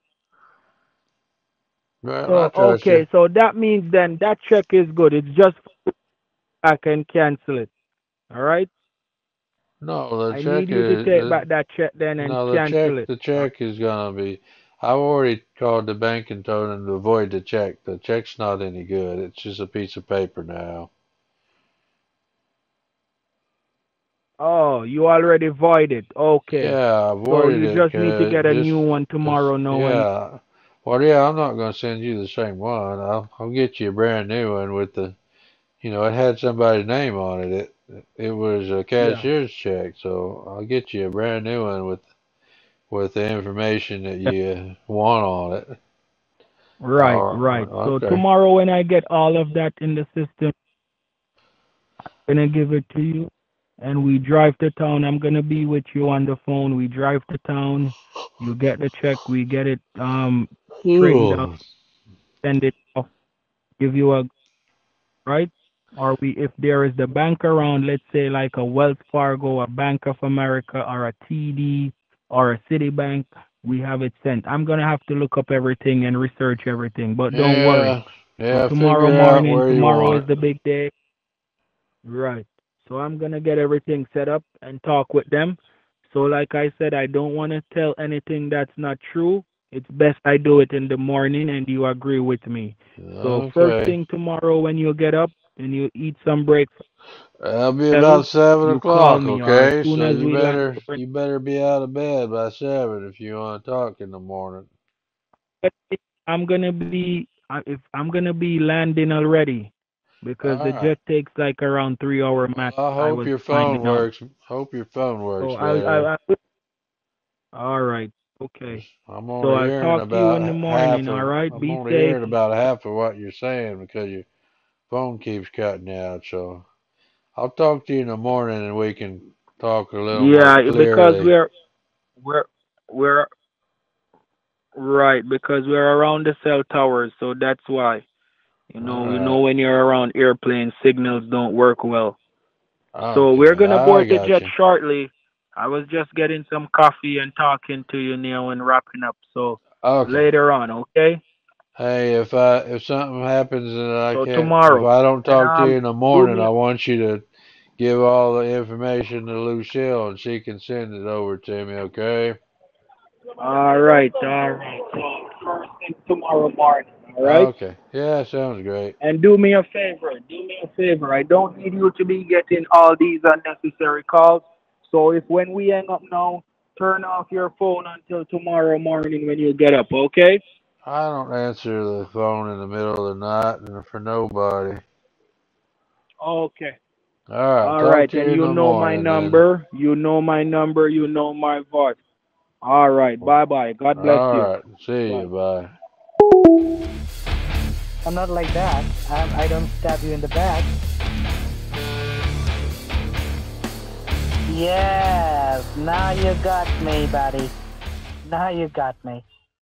Speaker 2: Well, I
Speaker 3: So
Speaker 2: trust
Speaker 3: okay,
Speaker 2: you.
Speaker 3: so that means then that check is good. It's just I can cancel it. All right.
Speaker 2: No, the
Speaker 3: I
Speaker 2: check
Speaker 3: need you to
Speaker 2: is
Speaker 3: take
Speaker 2: the,
Speaker 3: back that check then and
Speaker 2: no the
Speaker 3: cancel
Speaker 2: check
Speaker 3: it.
Speaker 2: the check is gonna be I've already called the bank and told them to avoid the check. The check's not any good. It's just a piece of paper now.
Speaker 3: Oh, you already voided. Okay.
Speaker 2: Yeah, I
Speaker 3: So
Speaker 2: avoided
Speaker 3: you
Speaker 2: it
Speaker 3: just need to get a
Speaker 2: just
Speaker 3: new one tomorrow now and
Speaker 2: yeah. Well, yeah, I'm not gonna send you the same one. I'll I'll get you a brand new one with the you know, it had somebody's name on it. It it was a cashier's check, so I'll get you a brand new one with with the information that you want on it.
Speaker 3: Right,
Speaker 2: All
Speaker 3: right. So
Speaker 2: okay.
Speaker 3: tomorrow when I get all of that in the system, I'm gonna give it to you and we drive to town. I'm gonna be with you on the phone. We drive to town. You get the check. We get it um straightened out. Send it off. Give you a right. Or we if there is the bank around, let's say like a Wells Fargo, a Bank of America, or a TD, or a Citibank, we have it sent. I'm gonna have to look up everything and research everything, but don't worry.
Speaker 2: Yeah,
Speaker 3: So tomorrow morning, tomorrow is the big day. Right. So I'm gonna get everything set up and talk with them. So like I said, I don't want to tell anything that's not true. It's best I do it in the morning and you agree with me. Okay. So first thing tomorrow when you get up and you eat some breakfast,
Speaker 2: That'll be about seven o'clock,
Speaker 3: me or as
Speaker 2: okay? So you better you better be out of bed by seven if you want to talk in the morning.
Speaker 3: I'm gonna be I- if I'm gonna be landing already because the
Speaker 2: All right.
Speaker 3: jet takes like around three hour max.
Speaker 2: I
Speaker 3: I
Speaker 2: hope
Speaker 3: was
Speaker 2: your phone
Speaker 3: finding out.
Speaker 2: works. Hope your phone works
Speaker 3: So I'll. I, I, all right, okay.
Speaker 2: I'm
Speaker 3: So
Speaker 2: only
Speaker 3: I'll
Speaker 2: hearing
Speaker 3: talk to you in the
Speaker 2: about
Speaker 3: morning.
Speaker 2: half of.
Speaker 3: right,
Speaker 2: I'm
Speaker 3: be
Speaker 2: only
Speaker 3: safe.
Speaker 2: hearing about half of what you're saying because your phone keeps cutting out. So I'll talk to you in the morning and we can talk a little
Speaker 3: Yeah, because we're we're we're right because we're around the cell towers, so that's why. You know,
Speaker 2: All
Speaker 3: you know when you're around airplanes, signals don't work well. Ah, so we're gonna board the jet
Speaker 2: you.
Speaker 3: shortly. I was just getting some coffee and talking to you Neil, and wrapping up. So
Speaker 2: Okay.
Speaker 3: later on, okay?
Speaker 2: Hey, if I if something happens and I
Speaker 3: So
Speaker 2: can't, if
Speaker 3: tomorrow.
Speaker 2: I don't talk to you in the morning, I want you to give all the information to Lucille and she can send it over to me, okay?
Speaker 3: all right, all right. First thing tomorrow morning, all right?
Speaker 2: Okay. Yeah, sounds great.
Speaker 3: And do me a favor. Do me a favor. I don't need you to be getting all these unnecessary calls. So if when we hang up now, turn off your phone until tomorrow morning when you get up, okay?
Speaker 2: I don't answer the phone in the middle of the night and for nobody.
Speaker 3: Okay.
Speaker 2: All right,
Speaker 3: All
Speaker 2: talk you
Speaker 3: And you
Speaker 2: the
Speaker 3: know my
Speaker 2: morning then.
Speaker 3: number. You know my number. You know my voice. All right. Bye bye. God bless
Speaker 2: All
Speaker 3: you.
Speaker 2: All right. see you. Bye.
Speaker 1: I'm not like that. I'm, I don't stab you in the back. Yes, now you got me, buddy. Now you got me.